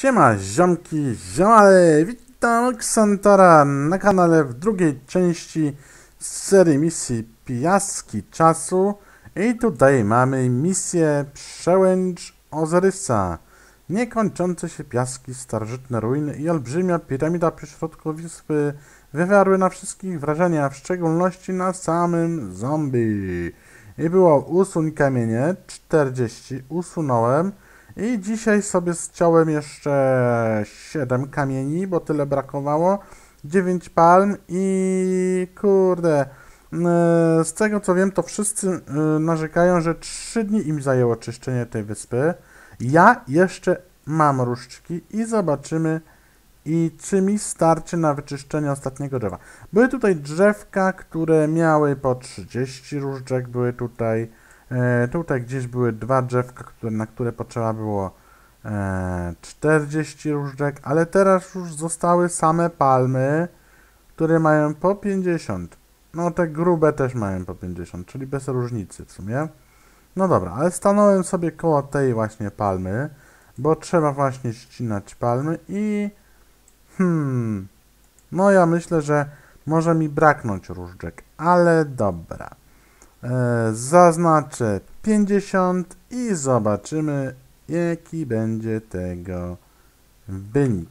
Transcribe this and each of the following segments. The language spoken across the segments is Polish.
Siema, ziomki, ziomale, witam Ksantara na kanale w drugiej części serii misji Pijaski Czasu i tutaj mamy misję Przełęcz Ozyrysa. Niekończące się piaski, starożytne ruiny i olbrzymia piramida przy środku wyspy wywarły na wszystkich wrażenia, w szczególności na samym zombie. I było usuń kamienie, 40, usunąłem. I dzisiaj sobie zciąłem jeszcze 7 kamieni, bo tyle brakowało. 9 palm i kurde. yy, Z tego co wiem, to wszyscy yy, narzekają, że 3 dni im zajęło czyszczenie tej wyspy. Ja jeszcze mam różdżki i zobaczymy, i czy mi starczy na wyczyszczenie ostatniego drzewa. Były tutaj drzewka, które miały po 30 różdżek, były tutaj. E, tutaj gdzieś były dwa drzewka, które, na które potrzeba było e, 40 różdżek, ale teraz już zostały same palmy, które mają po 50. No te grube też mają po 50, czyli bez różnicy w sumie. No dobra, ale stanąłem sobie koło tej właśnie palmy, bo trzeba właśnie ścinać palmy i hmm, no ja myślę, że może mi braknąć różdżek, ale dobra zaznaczę 50 i zobaczymy jaki będzie tego wynik.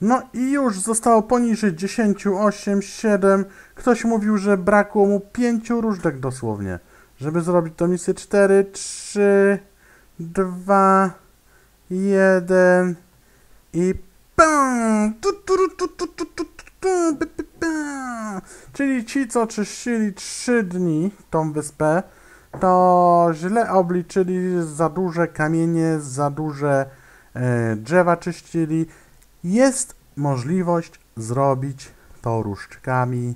No i już zostało poniżej 10, 8, 7. Ktoś mówił, że brakło mu 5 różdżek dosłownie. Żeby zrobić to misję 4, 3, 2, 1 i PAM! Tu, tu, tu, tu, tu, tu, tu, tu, Czyli ci, co czyścili 3 dni tą wyspę, to źle obliczyli za duże kamienie, za duże e, drzewa czyścili. Jest możliwość zrobić to różdżkami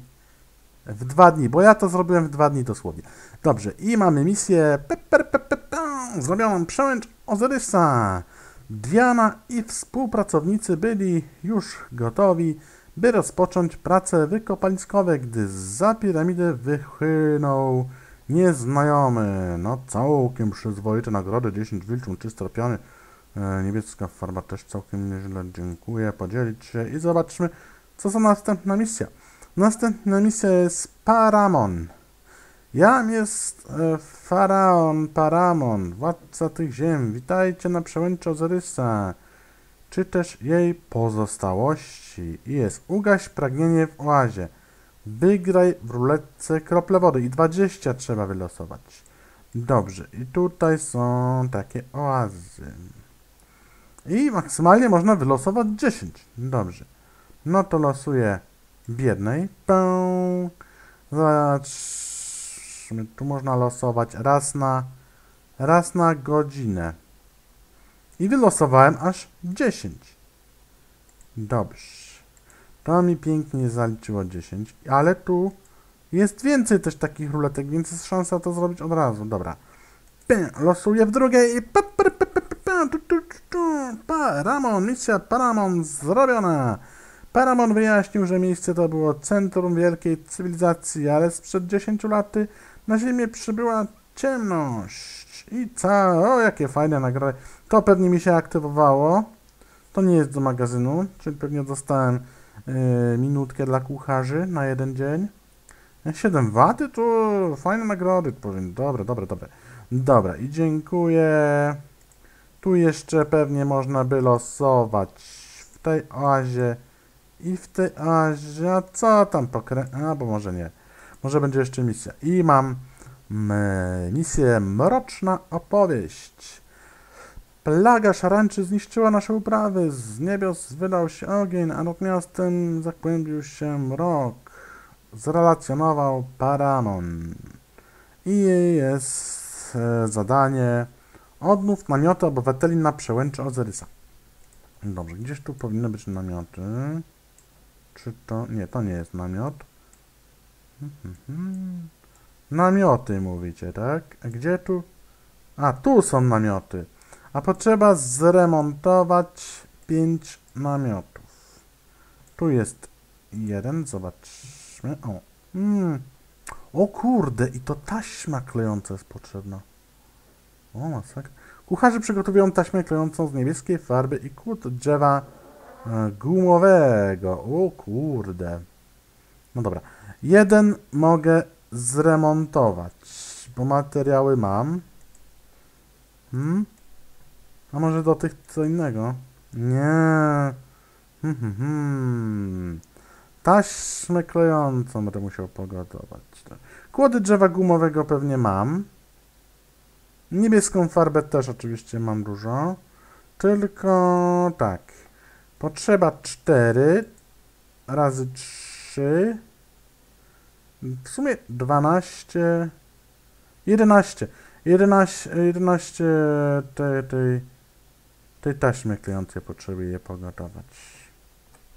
w dwa dni, bo ja to zrobiłem w dwa dni dosłownie. Dobrze, i mamy misję pe, pe, pe, pe, pe, zrobioną przełęcz Ozyrysa. Diana i współpracownicy byli już gotowi, by rozpocząć prace wykopaliskowe, gdy za piramidy wychynął nieznajomy. No całkiem przyzwoite nagrody, 10 wilczą, 3 stropiony. E, niebieska farba też całkiem nieźle, dziękuję, podzielić się i zobaczmy, co za następna misja. Następna misja jest Paramon. Jam jest e, faraon Paramon, władca tych ziem. Witajcie na przełęczy Ozyrysa, czy też jej pozostałości. I jest ugaś pragnienie w oazie. Wygraj w ruletce krople wody i 20 trzeba wylosować. Dobrze, i tutaj są takie oazy. I maksymalnie można wylosować 10. Dobrze. No to losuję biednej. Pę. Zobaczmy, tu można losować raz na raz na godzinę. I wylosowałem aż 10. Dobrze. To mi pięknie zaliczyło 10, ale tu jest więcej też takich ruletek, więc jest szansa to zrobić od razu. Dobra. Losuję w drugiej i. Paramon, misja Paramon zrobiona. Paramon wyjaśnił, że miejsce to było centrum wielkiej cywilizacji, ale sprzed 10 lat na Ziemię przybyła ciemność. I ca... O, jakie fajne nagrody. To pewnie mi się aktywowało. To nie jest do magazynu, czyli pewnie dostałem minutkę dla kucharzy na jeden dzień. 7 waty to fajne nagrody, powiem. Dobre, dobre, dobre. Dobra, i dziękuję. Tu jeszcze pewnie można by losować w tej oazie i w tej oazie. A co tam pokrę... A, bo może nie. Może będzie jeszcze misja. I mam m, misję Mroczna Opowieść. Plaga szarańczy zniszczyła nasze uprawy. Z niebios wylał się ogień, a nad miastem zakłębił się mrok. Zrelacjonował Paramon. I jest e, zadanie odmów namioty obywateli na przełęczy Ozyrysa. Dobrze, gdzieś tu powinny być namioty. Czy to... Nie, to nie jest namiot. Namioty mówicie, tak? Gdzie tu? A, tu są namioty. A potrzeba zremontować 5 namiotów. Tu jest jeden, zobaczmy. O, mm. o kurde, i to taśma klejąca jest potrzebna. O, masakra. Kucharze przygotowują taśmę klejącą z niebieskiej farby i kłód drzewa e, gumowego. O kurde. No dobra. Jeden mogę zremontować, bo materiały mam. Hmm? A może do tych co innego? Nie. Hmm, hmm, hmm. Taśmę klejącą będę musiał pogotować. Kłody drzewa gumowego pewnie mam. Niebieską farbę też oczywiście mam dużo. Tylko tak. Potrzeba 4 razy 3. W sumie 12. 11. 11, 11 tej, tej, tej taśmy klejącej potrzebuję pogotować.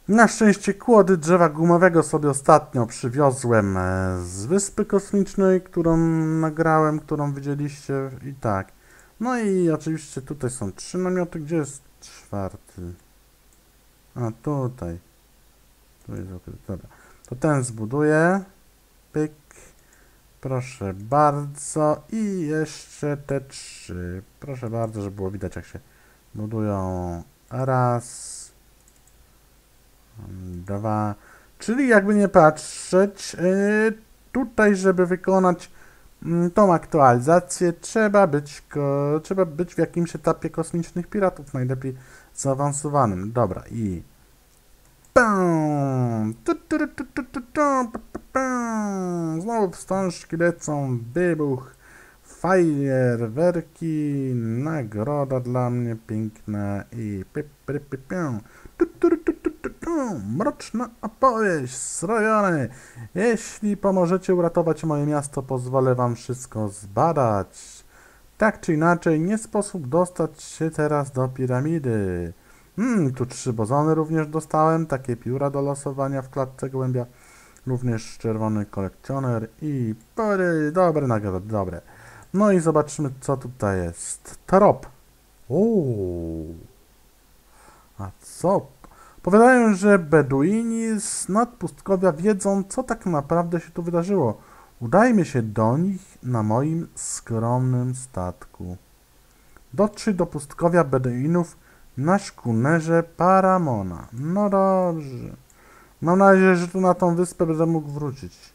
Na szczęście kłody drzewa gumowego sobie ostatnio przywiozłem e, z Wyspy Kosmicznej, którą nagrałem, którą widzieliście i tak. No i oczywiście tutaj są trzy namioty. Gdzie jest czwarty? A, tutaj. Tu jest okres. Dobra. To ten zbuduję. Pyk. Proszę bardzo. I jeszcze te trzy. Proszę bardzo, żeby było widać jak się budują. Raz dwa. Czyli jakby nie patrzeć, yy, tutaj, żeby wykonać yy, tą aktualizację, trzeba być, trzeba być w jakimś etapie kosmicznych piratów, najlepiej zaawansowanym. Dobra, i... Znowu wstążki lecą, wybuch, fajerwerki, nagroda dla mnie piękna i... Mroczna opowieść z rejony. Jeśli pomożecie uratować moje miasto, pozwolę wam wszystko zbadać. Tak czy inaczej, nie sposób dostać się teraz do piramidy. Hmm, tu trzy bozony również dostałem, takie pióra do losowania w klatce głębia, również czerwony kolekcjoner i pory, dobre nagrody, dobre. No i zobaczmy, co tutaj jest. Trop. Uuu. A co Powiadają, że Beduini z nadpustkowia wiedzą, co tak naprawdę się tu wydarzyło. Udajmy się do nich na moim skromnym statku. Dotrzyj do pustkowia Beduinów na szkunerze Paramona. No dobrze. Mam nadzieję, że tu na tą wyspę będę mógł wrócić.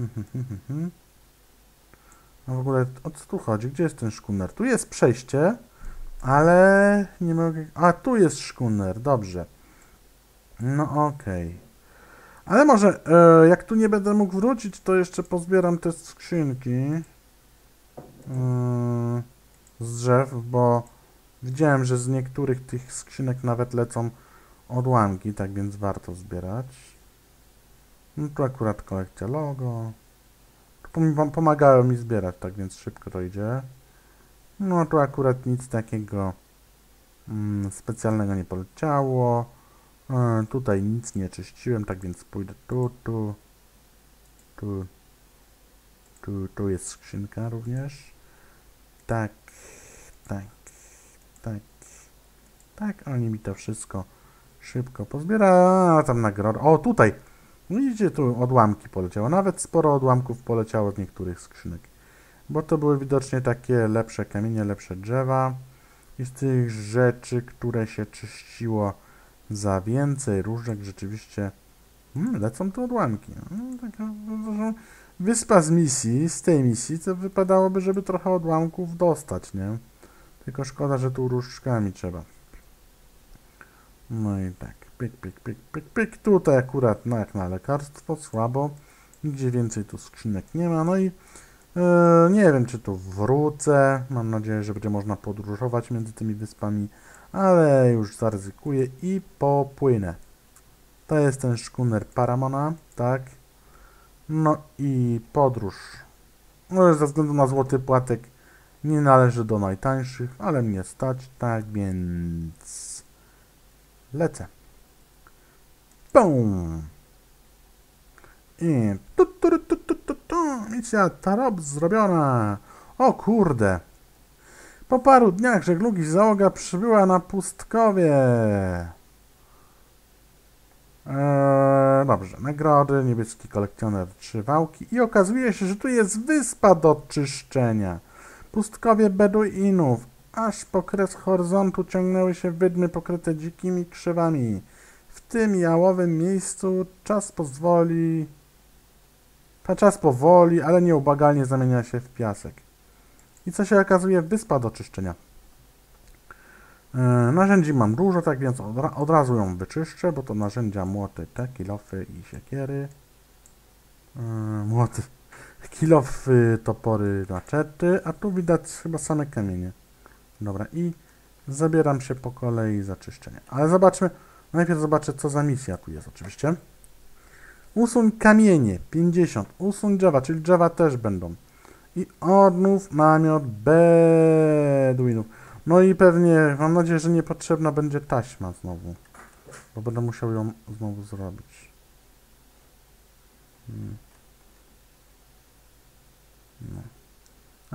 No w ogóle o co tu chodzi? Gdzie jest ten szkuner? Tu jest przejście. Ale nie mogę... A, tu jest szkuner, dobrze. No okej. Okay. Ale może, e, jak tu nie będę mógł wrócić, to jeszcze pozbieram te skrzynki. E, z drzew, bo widziałem, że z niektórych tych skrzynek nawet lecą odłamki, tak więc warto zbierać. No tu akurat kolekcja logo. Tu pomagają mi zbierać, tak więc szybko to idzie. No tu akurat nic takiego mm, specjalnego nie poleciało. E, tutaj nic nie czyściłem, tak więc pójdę tu, tu, tu, tu, tu jest skrzynka również. Tak, tak, tak, tak, oni mi to wszystko szybko pozbiera. A, tam nagroda. O, tutaj! Widzicie, tu odłamki poleciało. Nawet sporo odłamków poleciało z niektórych skrzynek bo to były widocznie takie lepsze kamienie, lepsze drzewa i z tych rzeczy, które się czyściło za więcej różek, rzeczywiście hmm, lecą tu odłamki. Hmm, wyspa z misji, z tej misji, to wypadałoby, żeby trochę odłamków dostać, nie? Tylko szkoda, że tu różdżkami trzeba. No i tak, pyk, pyk, pyk, pyk, pyk. Tutaj akurat, no jak na lekarstwo, słabo. Nigdzie więcej tu skrzynek nie ma. No i E, nie wiem, czy tu wrócę. Mam nadzieję, że będzie można podróżować między tymi wyspami, ale już zaryzykuję i popłynę. To jest ten szkuner Paramona, tak? No i podróż. No, ze względu na złoty płatek nie należy do najtańszych, ale mnie stać, tak więc lecę. Bum! I tu, tu, tu, tu, tu, tu, misja Tarab zrobiona. O kurde. Po paru dniach żeglugi załoga przybyła na pustkowie. Eee, dobrze, nagrody, niebieski kolekcjoner, trzy wałki i okazuje się, że tu jest wyspa do czyszczenia. Pustkowie Beduinów. Aż po kres horyzontu ciągnęły się wydmy pokryte dzikimi krzewami. W tym jałowym miejscu czas pozwoli... Czas powoli, ale nieubłagalnie zamienia się w piasek. I co się okazuje? Wyspa do czyszczenia. Yy, narzędzi mam dużo, tak więc od, od razu ją wyczyszczę, bo to narzędzia młoty, te kilofy i siekiery. Yy, młoty, kilofy, topory, maczety, a tu widać chyba same kamienie. Dobra, i zabieram się po kolei za czyszczenie. Ale zobaczmy, najpierw zobaczę co za misja tu jest oczywiście. Usuń kamienie, 50. Usuń drzewa, czyli drzewa też będą. I odnów namiot Bedouinów. No i pewnie, mam nadzieję, że niepotrzebna będzie taśma znowu. Bo będę musiał ją znowu zrobić. Hmm. No.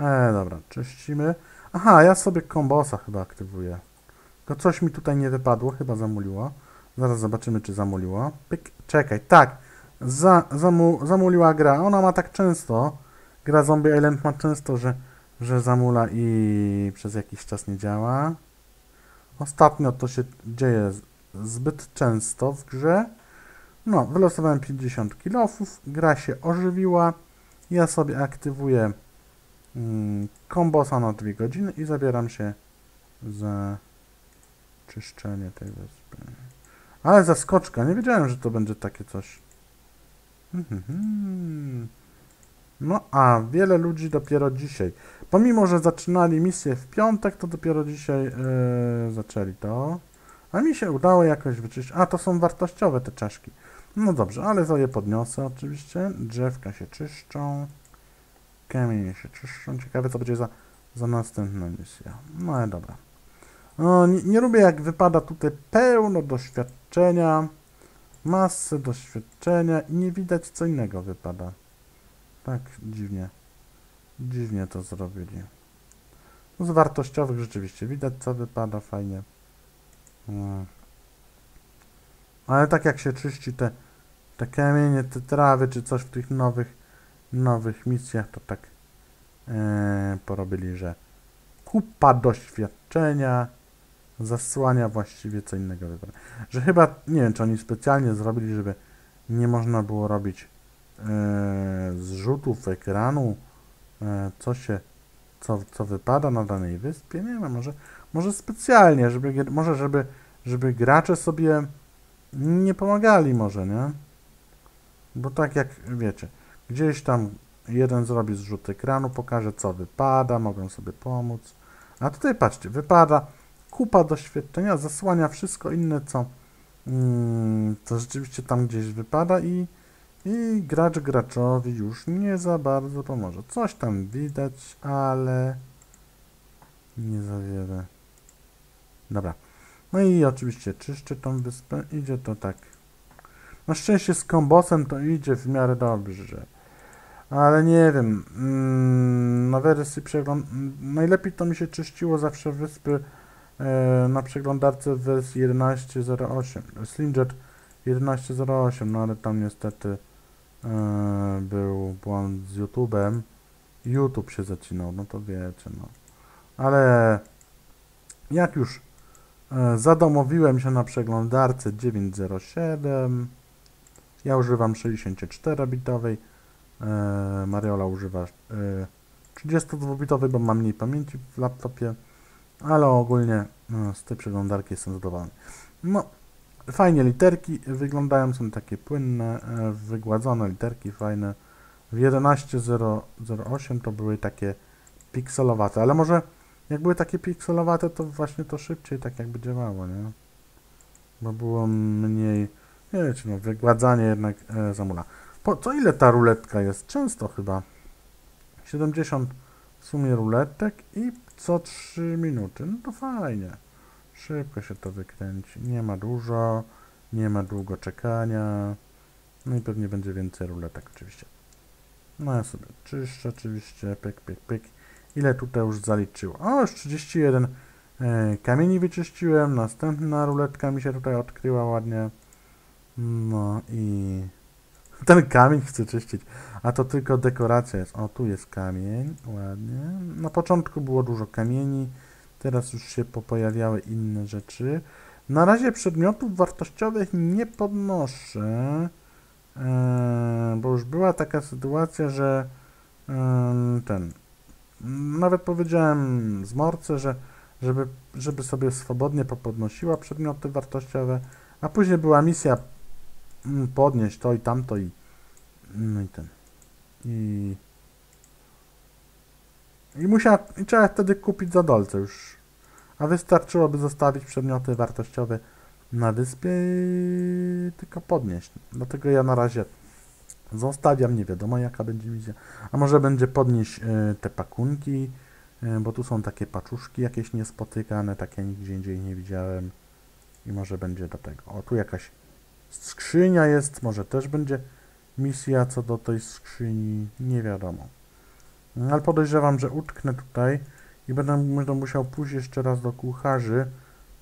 E, dobra, czyścimy. Aha, ja sobie kombosa chyba aktywuję. Tylko coś mi tutaj nie wypadło, chyba zamuliło. Zaraz zobaczymy, czy zamuliło. Pyk, czekaj, tak. Za, zamu, zamuliła gra. Ona ma tak często. Gra Zombie Island ma często, że, że zamula i przez jakiś czas nie działa. Ostatnio to się dzieje zbyt często w grze. No, wylosowałem 50 kilofów. Gra się ożywiła. Ja sobie aktywuję mm, kombosa na 2 godziny i zabieram się za czyszczenie tej wyspy. Ale zaskoczka, nie wiedziałem, że to będzie takie coś. Mhm. No a wiele ludzi dopiero dzisiaj. Pomimo, że zaczynali misję w piątek, to dopiero dzisiaj e, zaczęli to. A mi się udało jakoś wyczyścić. A to są wartościowe te czaszki. No dobrze, ale to je podniosę oczywiście. Drzewka się czyszczą. Kamienie się czyszczą. Ciekawe co będzie za, za następna misja. No ale dobra. No, nie, nie lubię jak wypada tutaj pełno doświadczenia. Masę doświadczenia i nie widać co innego wypada. Tak dziwnie. Dziwnie to zrobili. No, z wartościowych rzeczywiście widać co wypada fajnie. Mm. Ale tak jak się czyści te, te kamienie, te trawy czy coś w tych nowych nowych misjach, to tak e, porobili, że kupa doświadczenia zasłania właściwie co innego. Że chyba, nie wiem, czy oni specjalnie zrobili, żeby nie można było robić e, zrzutów ekranu, e, co się, co, co wypada na danej wyspie, nie wiem, może, może specjalnie, żeby, może żeby, żeby gracze sobie nie pomagali może, nie? Bo tak jak wiecie, gdzieś tam jeden zrobi zrzut ekranu, pokaże co wypada, mogą sobie pomóc. A tutaj patrzcie, wypada kupa doświadczenia, zasłania wszystko inne, co, mm, co rzeczywiście tam gdzieś wypada i, i gracz graczowi już nie za bardzo pomoże. Coś tam widać, ale nie za wiele. Dobra. No i oczywiście czyszczę tą wyspę. Idzie to tak. Na szczęście z kombosem to idzie w miarę dobrze. Ale nie wiem. Mm, na wersji przegląd... Najlepiej to mi się czyściło zawsze wyspy na przeglądarce wersji 11.08. Slimjet 11.08, no ale tam niestety e, był błąd z YouTube'em. YouTube się zacinał, no to wiecie, no. Ale jak już e, zadomowiłem się na przeglądarce 9.07, ja używam 64-bitowej, e, Mariola używa e, 32-bitowej, bo mam mniej pamięci w laptopie, ale ogólnie e, z tej przeglądarki jestem zadowolony. No, fajnie literki wyglądają, są takie płynne, e, wygładzone literki, fajne. W 11.08 to były takie pikselowate, ale może jak były takie pikselowate, to właśnie to szybciej tak jakby działało, nie? Bo było mniej, nie wiecie, no, wygładzanie jednak e, zamula. Po co ile ta ruletka jest? Często chyba. 70 w sumie ruletek i co 3 minuty. No to fajnie. Szybko się to wykręci. Nie ma dużo, nie ma długo czekania. No i pewnie będzie więcej ruletek oczywiście. No ja sobie czyszczę oczywiście, pyk, pyk, pyk. Ile tutaj już zaliczyło? O, już 31 e, kamieni wyczyściłem. Następna ruletka mi się tutaj odkryła ładnie. No i... Ten kamień chcę czyścić. A to tylko dekoracja jest. O, tu jest kamień. Ładnie. Na początku było dużo kamieni. Teraz już się pojawiały inne rzeczy. Na razie przedmiotów wartościowych nie podnoszę. Eee, bo już była taka sytuacja, że em, ten. Nawet powiedziałem z Morce, że żeby, żeby sobie swobodnie popodnosiła przedmioty wartościowe, a później była misja podnieść to i tamto i no i ten. I i musiała, i trzeba wtedy kupić za dolce już. A wystarczyłoby zostawić przedmioty wartościowe na wyspie i tylko podnieść. Dlatego ja na razie zostawiam, nie wiadomo jaka będzie misja. A może będzie podnieść y, te pakunki, y, bo tu są takie paczuszki jakieś niespotykane, takie nigdzie indziej nie widziałem. I może będzie do tego. O, tu jakaś skrzynia jest, może też będzie misja co do tej skrzyni, nie wiadomo. No, ale podejrzewam, że utknę tutaj i będę, będę musiał pójść jeszcze raz do kucharzy,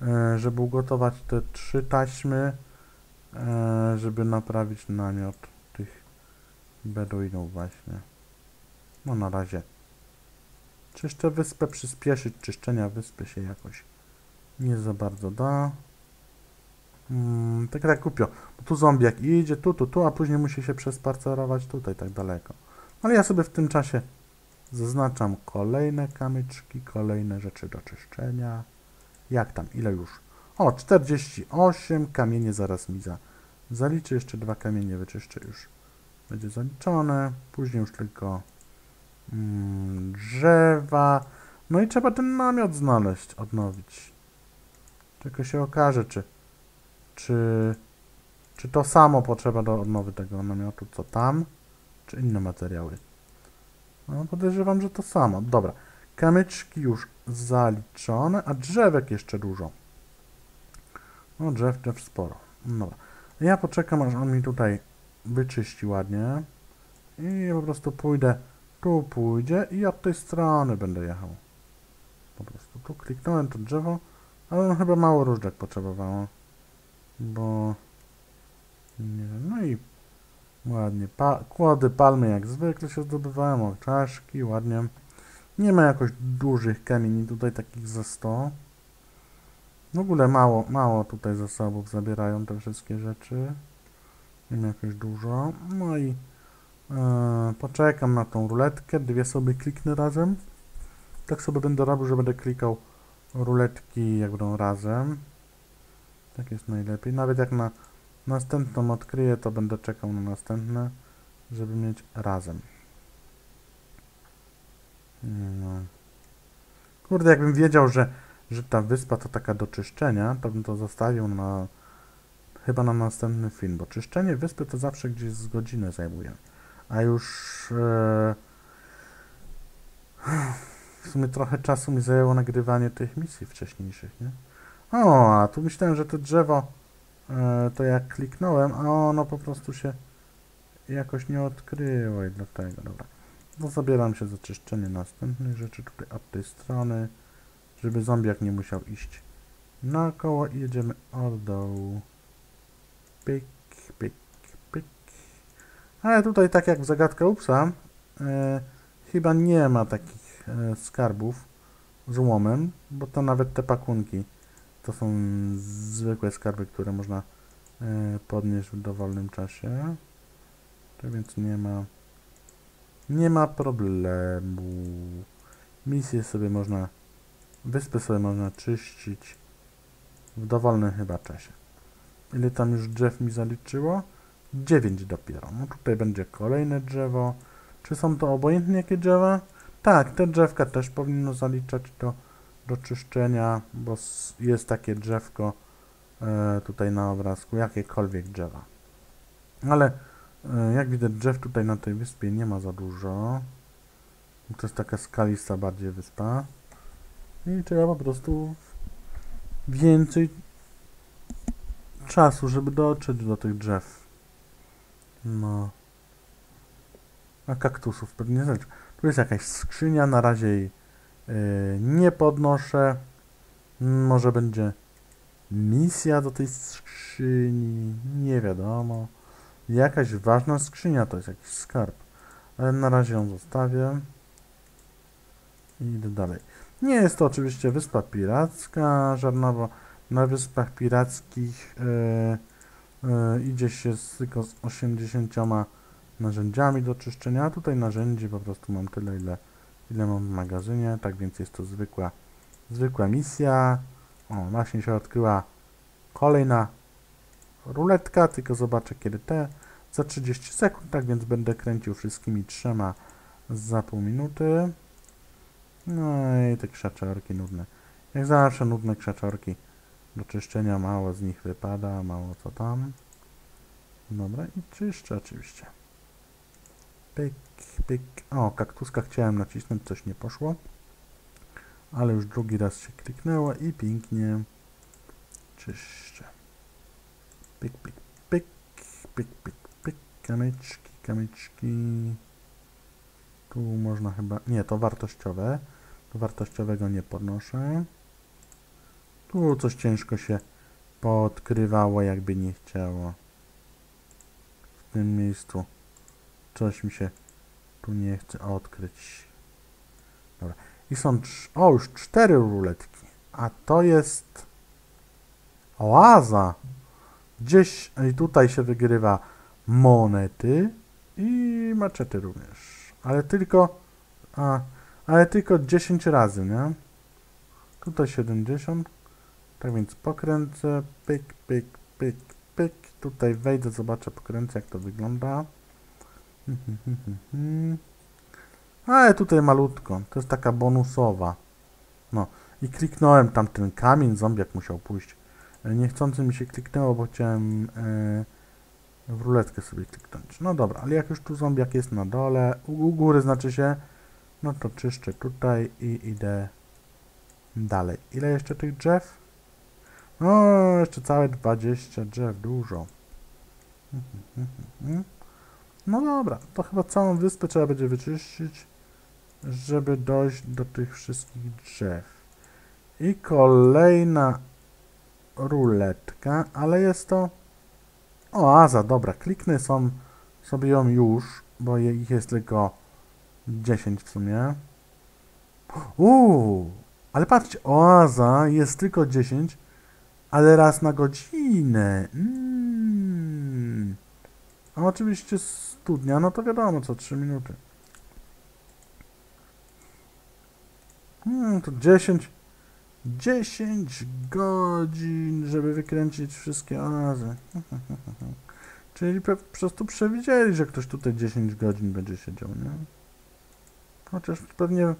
e, żeby ugotować te trzy taśmy, e, żeby naprawić namiot tych beduinów właśnie. No na razie. Czyszczę wyspę, przyspieszyć czyszczenia wyspy się jakoś nie za bardzo da. Mm, tak jak kupio. Bo tu zombiak idzie, tu, tu, tu, a później musi się przespacerować tutaj tak daleko. Ale ja sobie w tym czasie zaznaczam kolejne kamyczki, kolejne rzeczy do czyszczenia. Jak tam? Ile już? O, 48 kamienie zaraz mi za, zaliczy. Jeszcze dwa kamienie wyczyszczę już. Będzie zaliczone. Później już tylko mm, drzewa. No i trzeba ten namiot znaleźć, odnowić. Tylko się okaże, czy czy, czy to samo potrzeba do odnowy tego namiotu, co tam, czy inne materiały? No, podejrzewam, że to samo. Dobra. Kamyczki już zaliczone, a drzewek jeszcze dużo. No, drzew, drzew sporo. Dobra. Ja poczekam, aż on mi tutaj wyczyści ładnie. I po prostu pójdę, tu pójdzie i od tej strony będę jechał. Po prostu tu kliknąłem to drzewo, ale chyba mało różdżek potrzebowało bo nie wiem, no i ładnie, pa kłody palmy jak zwykle się zdobywają, o czaszki, ładnie. Nie ma jakoś dużych kamieni tutaj, takich za 100. W ogóle mało, mało tutaj zasobów zabierają te wszystkie rzeczy. Nie ma jakoś dużo. No i e, poczekam na tą ruletkę, dwie sobie kliknę razem. Tak sobie będę robił, że będę klikał ruletki jak będą razem. Tak jest najlepiej. Nawet jak na następną odkryję, to będę czekał na następne, żeby mieć razem. No. Kurde, jakbym wiedział, że, że ta wyspa to taka do czyszczenia, to bym to zostawił na chyba na następny film, bo czyszczenie wyspy to zawsze gdzieś z godzinę zajmuje. A już e, w sumie trochę czasu mi zajęło nagrywanie tych misji wcześniejszych, nie? O, a tu myślałem, że to drzewo, e, to jak kliknąłem, a ono po prostu się jakoś nie odkryło i dlatego, dobra. No zabieram się za czyszczenie następnych rzeczy tutaj od tej strony, żeby zombiak nie musiał iść naokoło i jedziemy od dołu. Pyk, pyk, pyk. Ale tutaj tak jak w zagadce Upsa, e, chyba nie ma takich e, skarbów z łomem, bo to nawet te pakunki to są zwykłe skarby, które można e, podnieść w dowolnym czasie. To więc nie ma nie ma problemu. Misje sobie można wyspy sobie można czyścić w dowolnym chyba czasie. Ile tam już drzew mi zaliczyło? 9 dopiero. No tutaj będzie kolejne drzewo. Czy są to obojętnie jakie drzewa? Tak, te drzewka też powinno zaliczać do do czyszczenia, bo jest takie drzewko e, tutaj na obrazku, jakiekolwiek drzewa. Ale e, jak widać drzew tutaj na tej wyspie nie ma za dużo. To jest taka skalista bardziej wyspa. I trzeba po prostu więcej czasu, żeby dotrzeć do tych drzew. No. A kaktusów pewnie rzecz. Tu jest jakaś skrzynia, na razie jej nie podnoszę. Może będzie misja do tej skrzyni, nie wiadomo. Jakaś ważna skrzynia, to jest jakiś skarb. Ale na razie ją zostawię. I idę dalej. Nie jest to oczywiście wyspa piracka, żadna, na wyspach pirackich e, e, idzie się z, tylko z 80 narzędziami do czyszczenia, a tutaj narzędzi po prostu mam tyle, ile, ile mam w magazynie, tak więc jest to zwykła, zwykła misja. O, właśnie się odkryła kolejna ruletka, tylko zobaczę kiedy te, za 30 sekund, tak więc będę kręcił wszystkimi trzema za pół minuty. No i te krzaczorki nudne. Jak zawsze nudne krzaczorki do czyszczenia, mało z nich wypada, mało co tam. Dobra, i czyszczę oczywiście. Pyk, O, kaktuska chciałem nacisnąć, coś nie poszło. Ale już drugi raz się kliknęło i pięknie czyszczę. Pyk, pyk, pyk, pyk, pyk, pyk, kamyczki, kamyczki. Tu można chyba, nie, to wartościowe. To wartościowego nie podnoszę. Tu coś ciężko się podkrywało, jakby nie chciało. W tym miejscu coś mi się tu nie chce odkryć. Dobra. I są, o już cztery ruletki. A to jest oaza. Gdzieś i tutaj się wygrywa monety i maczety również. Ale tylko, a, ale tylko 10 razy, nie? Tutaj 70. Tak więc pokręcę, pyk, pyk, pyk, pyk. Tutaj wejdę, zobaczę, pokręcę, jak to wygląda. Ale tutaj malutko. To jest taka bonusowa. No. I kliknąłem tam ten kamień, zombiak musiał pójść. E, niechcący mi się kliknęło, bo chciałem e, w ruletkę sobie kliknąć. No dobra, ale jak już tu zombiak jest na dole, u, góry znaczy się, no to czyszczę tutaj i idę dalej. Ile jeszcze tych drzew? No, jeszcze całe 20 drzew, dużo. No dobra, to chyba całą wyspę trzeba będzie wyczyścić, żeby dojść do tych wszystkich drzew. I kolejna ruletka, ale jest to oaza, dobra, kliknę są, sobie ją już, bo ich jest tylko 10 w sumie. Uuu, ale patrzcie, oaza jest tylko 10, ale raz na godzinę. Mm. A oczywiście studnia, no to wiadomo, co 3 minuty. Hmm, to 10 10 godzin, żeby wykręcić wszystkie oazy. Czyli po prostu przewidzieli, że ktoś tutaj 10 godzin będzie siedział, nie? Chociaż pewnie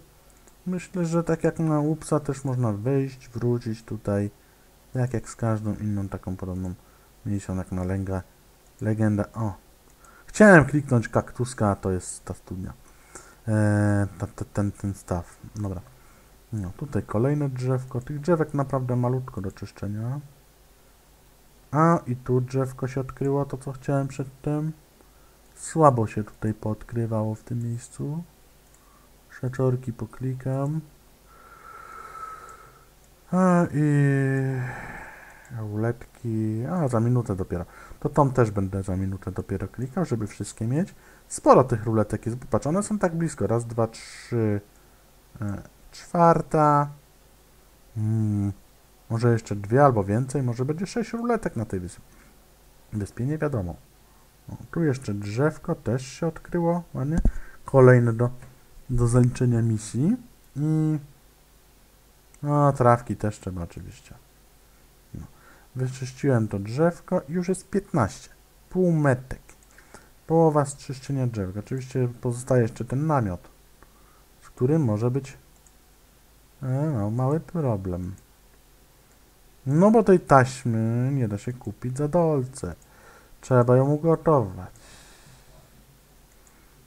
myślę, że tak jak na Upsa też można wyjść, wrócić tutaj, tak jak z każdą inną taką podobną miejscą jak na Lęga, Legenda. O! Chciałem kliknąć kaktuska, to jest ta studnia. Eee, ta, ten, ten staw. Dobra. No, tutaj kolejne drzewko. Tych drzewek naprawdę malutko do czyszczenia. A, i tu drzewko się odkryło, to co chciałem przedtem. Słabo się tutaj poodkrywało w tym miejscu. Szaczorki poklikam. A, i... Ruletki... A, za minutę dopiero. To tą też będę za minutę dopiero klikał, żeby wszystkie mieć. Sporo tych ruletek jest, popatrz, one są tak blisko. Raz, dwa, trzy... E, czwarta. Hmm, może jeszcze dwie albo więcej, może będzie sześć ruletek na tej wyspie. Wyspie nie wiadomo. O, tu jeszcze drzewko też się odkryło, ładnie. Kolejne do, do zaliczenia misji. I no, trawki też trzeba oczywiście. Wyczyściłem to drzewko i już jest 15. Półmetek. Połowa z czyszczenia drzewka. Oczywiście pozostaje jeszcze ten namiot, z którym może być E, no, mały problem. No bo tej taśmy nie da się kupić za dolce. Trzeba ją ugotować.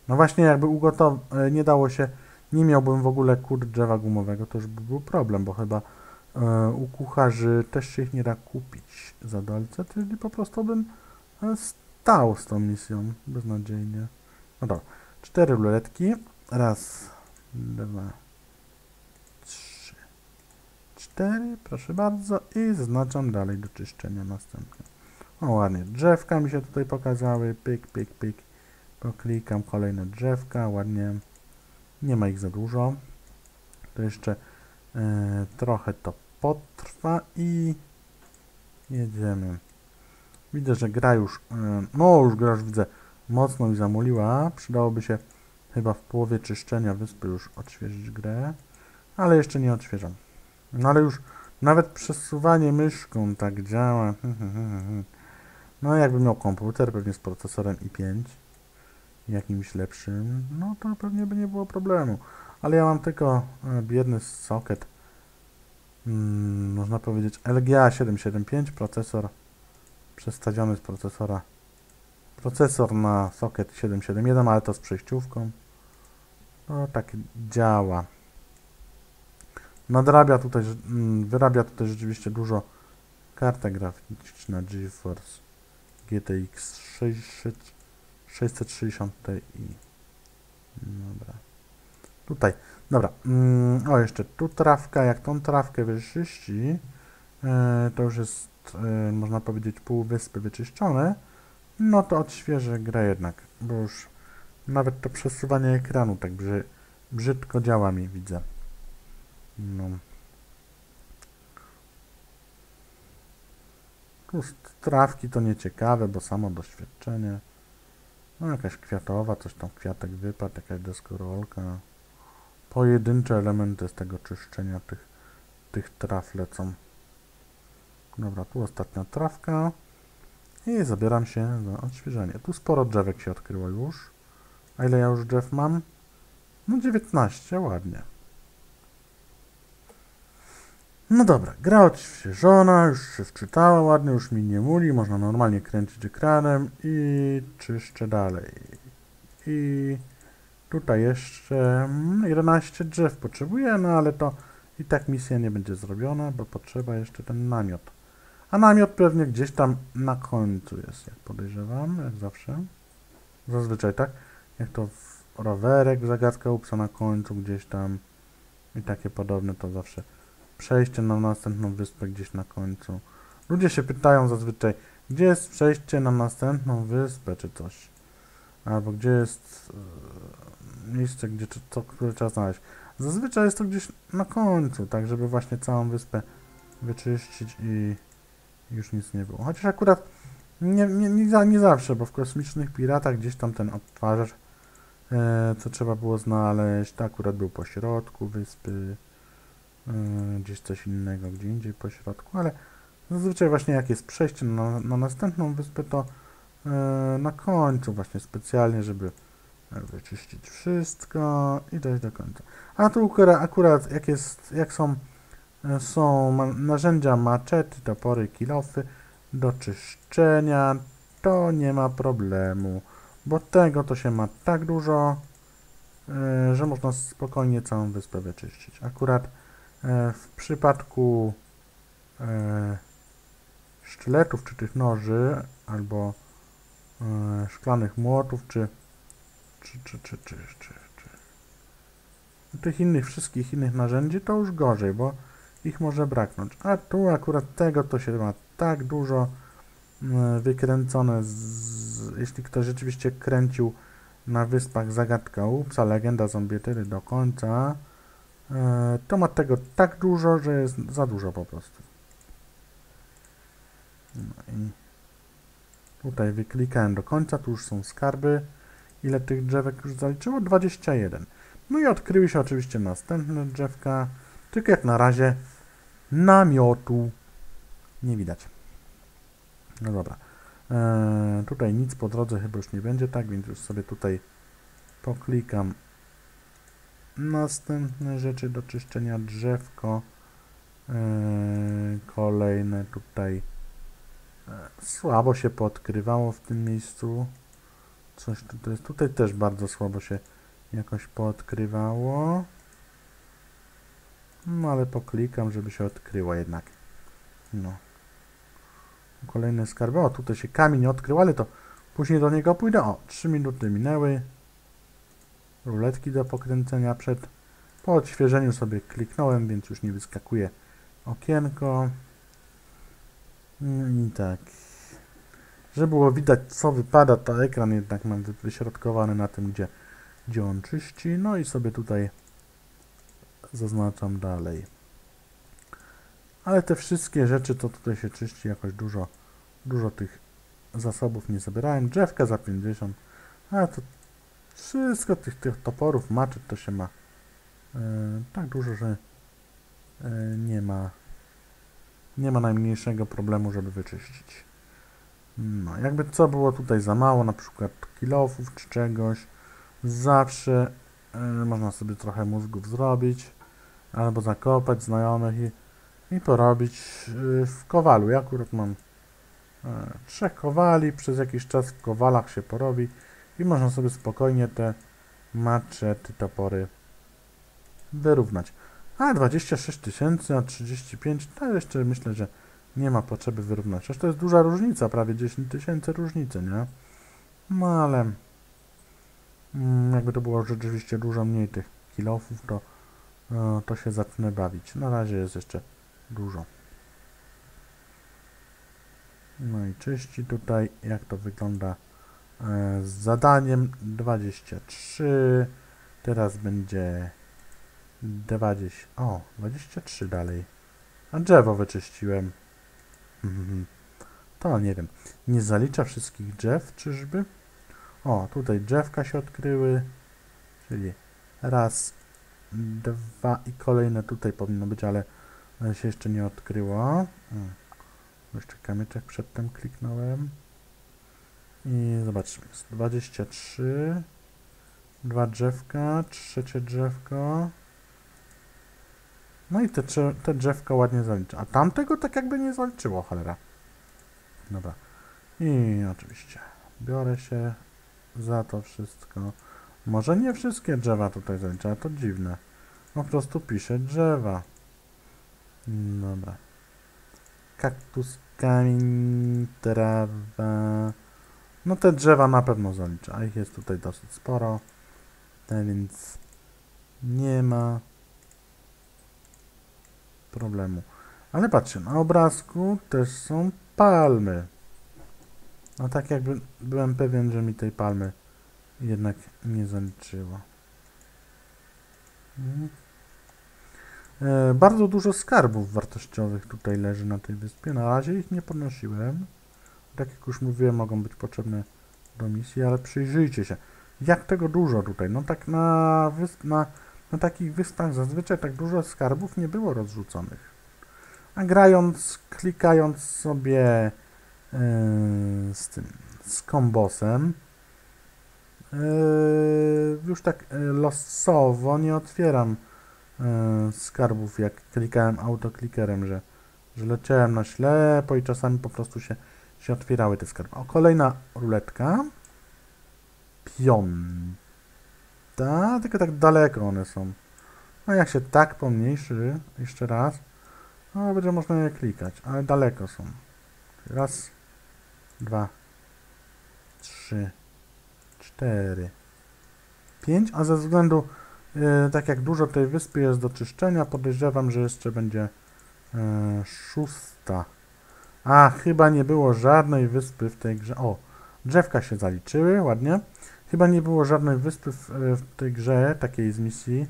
No właśnie, jakby ugotować, e, nie dało się, nie miałbym w ogóle kur drzewa gumowego, to już by był problem, bo chyba u kucharzy też się ich nie da kupić za dolce, czyli po prostu bym e, stał z tą misją beznadziejnie. No dobra, cztery ruletki, raz, dwa, 4, proszę bardzo, i zaznaczam dalej do czyszczenia następne. O, ładnie. Drzewka mi się tutaj pokazały. Pyk, pyk, pyk. Poklikam kolejne drzewka. Ładnie. Nie ma ich za dużo. To jeszcze e, trochę to potrwa i jedziemy. Widzę, że gra już, no już gra już widzę, mocno mi zamuliła. Przydałoby się chyba w połowie czyszczenia wyspy już odświeżyć grę, ale jeszcze nie odświeżam. No ale już nawet przesuwanie myszką tak działa. No jakbym miał komputer, pewnie z procesorem i5, jakimś lepszym, no to pewnie by nie było problemu. Ale ja mam tylko e, biedny socket, hmm, można powiedzieć LGA 775, procesor przestawiony z procesora procesor na socket 771, ale to z przejściówką. No tak działa. Nadrabia tutaj, mm, wyrabia tutaj rzeczywiście dużo karta graficzna GeForce GTX 660 Ti. Dobra. Tutaj, dobra. Mm, o, jeszcze tu trawka. Jak tą trawkę wyczyści, e, to już jest, e, można powiedzieć, pół wyspy wyczyszczone. No to odświeżę grę jednak, bo już nawet to przesuwanie ekranu tak brzy, brzydko działa mi, widzę. No. Tu trawki to nieciekawe, bo samo doświadczenie. No jakaś kwiatowa, coś tam kwiatek wypadł, jakaś deskorolka. Pojedyncze elementy z tego czyszczenia tych, tych traw lecą. Dobra, tu ostatnia trawka. I zabieram się za odświeżenie. Tu sporo drzewek się odkryło już. A ile ja już drzew mam? No 19, ładnie. No dobra, gra odświeżona, już się wczytała ładnie, już mi nie muli, można normalnie kręcić ekranem i czyszczę dalej. I tutaj jeszcze 11 mm, drzew potrzebuję, no ale to i tak misja nie będzie zrobiona, bo potrzeba jeszcze ten namiot. A namiot pewnie gdzieś tam na końcu jest, jak podejrzewam, jak zawsze. Zazwyczaj tak, jak to w rowerek, zagadka upsa na końcu gdzieś tam i takie podobne to zawsze przejście na następną wyspę gdzieś na końcu. Ludzie się pytają zazwyczaj, gdzie jest przejście na następną wyspę, czy coś. Albo gdzie jest e, miejsce, gdzie to, które trzeba znaleźć. Zazwyczaj jest to gdzieś na końcu, tak żeby właśnie całą wyspę wyczyścić i już nic nie było. Chociaż akurat nie, nie, nie, nie zawsze, bo w kosmicznych piratach gdzieś tam ten odtwarzacz, e, co trzeba było znaleźć, to akurat był po środku wyspy. Yy, gdzieś coś innego, gdzie indziej po środku, ale zazwyczaj właśnie jak jest przejście na, na następną wyspę, to yy, na końcu właśnie specjalnie, żeby wyczyścić wszystko i dojść do końca. A tu akurat jak jest, jak są, są narzędzia maczety, topory, kilofy do czyszczenia, to nie ma problemu, bo tego to się ma tak dużo, że można spokojnie całą wyspę wyczyścić. Akurat E, w przypadku e, sztyletów, czy tych noży, albo e, szklanych młotów, czy czy, czy, czy, czy, czy, czy tych innych, wszystkich innych narzędzi, to już gorzej, bo ich może braknąć. A tu akurat tego to się ma tak dużo wykręcone, z, jeśli ktoś rzeczywiście kręcił na wyspach Zagadka Upsa, Legenda Zombietyry do końca, E, to ma tego tak dużo, że jest za dużo po prostu. No i tutaj wyklikałem do końca, tu już są skarby. Ile tych drzewek już zaliczyło? 21. No i odkryły się oczywiście następne drzewka, tylko jak na razie namiotu nie widać. No dobra. Eee, tutaj nic po drodze chyba już nie będzie, tak, więc już sobie tutaj poklikam Następne rzeczy do czyszczenia drzewko. Yy, kolejne tutaj yy, słabo się podkrywało w tym miejscu. Coś tutaj jest. Tutaj też bardzo słabo się jakoś podkrywało. No ale poklikam, żeby się odkryło jednak. No. Kolejne skarby. O, tutaj się kamień odkrył, ale to później do niego pójdę. O, 3 minuty minęły ruletki do pokręcenia przed. Po odświeżeniu sobie kliknąłem, więc już nie wyskakuje okienko. No I tak. Żeby było widać co wypada, to ekran jednak mam wy- wyśrodkowany na tym, gdzie, gdzie on czyści. No i sobie tutaj zaznaczam dalej. Ale te wszystkie rzeczy, to tutaj się czyści, jakoś dużo, dużo tych zasobów nie zabierałem. Drzewka za 50, ale to wszystko tych, tych toporów, maczet to się ma e, tak dużo, że e, nie ma nie ma najmniejszego problemu, żeby wyczyścić. No, jakby co było tutaj za mało, na przykład kilofów czy czegoś, zawsze e, można sobie trochę mózgów zrobić, albo zakopać znajomych i, i porobić e, w kowalu. Ja akurat mam e, trzech kowali, przez jakiś czas w kowalach się porobi i można sobie spokojnie te maczety, topory wyrównać. A 26 tysięcy, a 35 to jeszcze myślę, że nie ma potrzeby wyrównać. Przecież to jest duża różnica, prawie 10 tysięcy różnicy, nie? No ale mm, jakby to było rzeczywiście dużo mniej tych kilofów, to, e, to się zacznę bawić. Na razie jest jeszcze dużo. No i czyści tutaj, jak to wygląda e, z zadaniem 23. Teraz będzie 20. O, 23 dalej. A drzewo wyczyściłem. Mhm. To nie wiem. Nie zalicza wszystkich drzew, czyżby? O, tutaj drzewka się odkryły. Czyli raz, dwa i kolejne tutaj powinno być, ale się jeszcze nie odkryło. Mm. Jeszcze kamyczek przedtem kliknąłem. I zobaczmy. Jest 23. Dwa drzewka, trzecie drzewko. No i te, te drzewka ładnie zaliczy. A tamtego tak jakby nie zaliczyło, cholera. Dobra. I oczywiście biorę się za to wszystko. Może nie wszystkie drzewa tutaj zaliczę, to dziwne. Po prostu piszę drzewa. Dobra. Kaktus, kamień, trawa. No te drzewa na pewno zaliczę, a ich jest tutaj dosyć sporo. E, Więc nie ma problemu. Ale patrzcie, na obrazku też są palmy. No tak jakby byłem pewien, że mi tej palmy jednak nie zaliczyło. Mhm. E, bardzo dużo skarbów wartościowych tutaj leży na tej wyspie. Na razie ich nie podnosiłem. Tak jak już mówiłem, mogą być potrzebne do misji, ale przyjrzyjcie się. Jak tego dużo tutaj? No tak na, wysp, na, na takich wyspach zazwyczaj tak dużo skarbów nie było rozrzuconych. A grając, klikając sobie yy, z tym, z kombosem, yy, już tak yy, losowo nie otwieram yy, skarbów, jak klikałem autoklikerem, że, że leciałem na ślepo i czasami po prostu się, się otwierały te skarby. O, kolejna ruletka. Piąta, tylko tak daleko one są. No jak się tak pomniejszy, jeszcze raz, no będzie można je klikać, ale daleko są. Raz, dwa, trzy, cztery, pięć, a ze względu, e, tak jak dużo tej wyspy jest do czyszczenia, podejrzewam, że jeszcze będzie e, szósta. A, chyba nie było żadnej wyspy w tej grze. O, drzewka się zaliczyły, ładnie. Chyba nie było żadnej wyspy w, e, w tej grze, takiej z misji, e,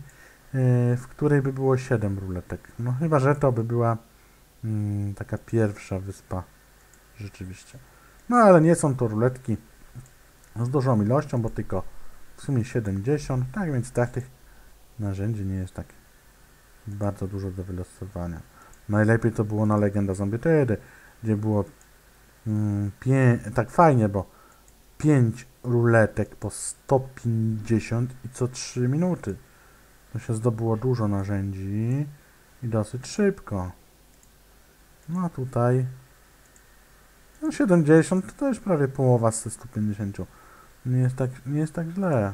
w której by było 7 ruletek. No chyba, że to by była mm, taka pierwsza wyspa rzeczywiście. No ale nie są to ruletki z dużą ilością, bo tylko w sumie 70, tak więc tych narzędzi nie jest tak bardzo dużo do wylosowania. Najlepiej to było na Legenda Zombie Tedy, gdzie było mm, tak fajnie, bo 5 ruletek po 150 i co 3 minuty. To się zdobyło dużo narzędzi i dosyć szybko. No a tutaj no 70 to już prawie połowa z 150. Nie jest tak, nie jest tak źle.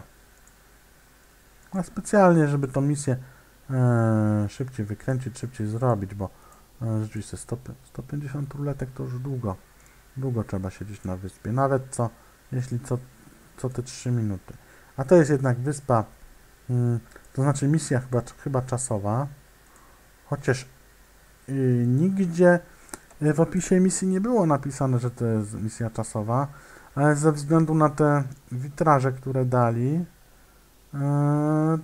A specjalnie, żeby tą misję e, szybciej wykręcić, szybciej zrobić, bo e, rzeczywiście 100, 150 ruletek to już długo. Długo trzeba siedzieć na wyspie. Nawet co, jeśli co, co te 3 minuty. A to jest jednak wyspa, mm, to znaczy misja chyba, chyba czasowa. Chociaż y, nigdzie E, W opisie misji nie było napisane, że to jest misja czasowa, ale ze względu na te witraże, które dali, e,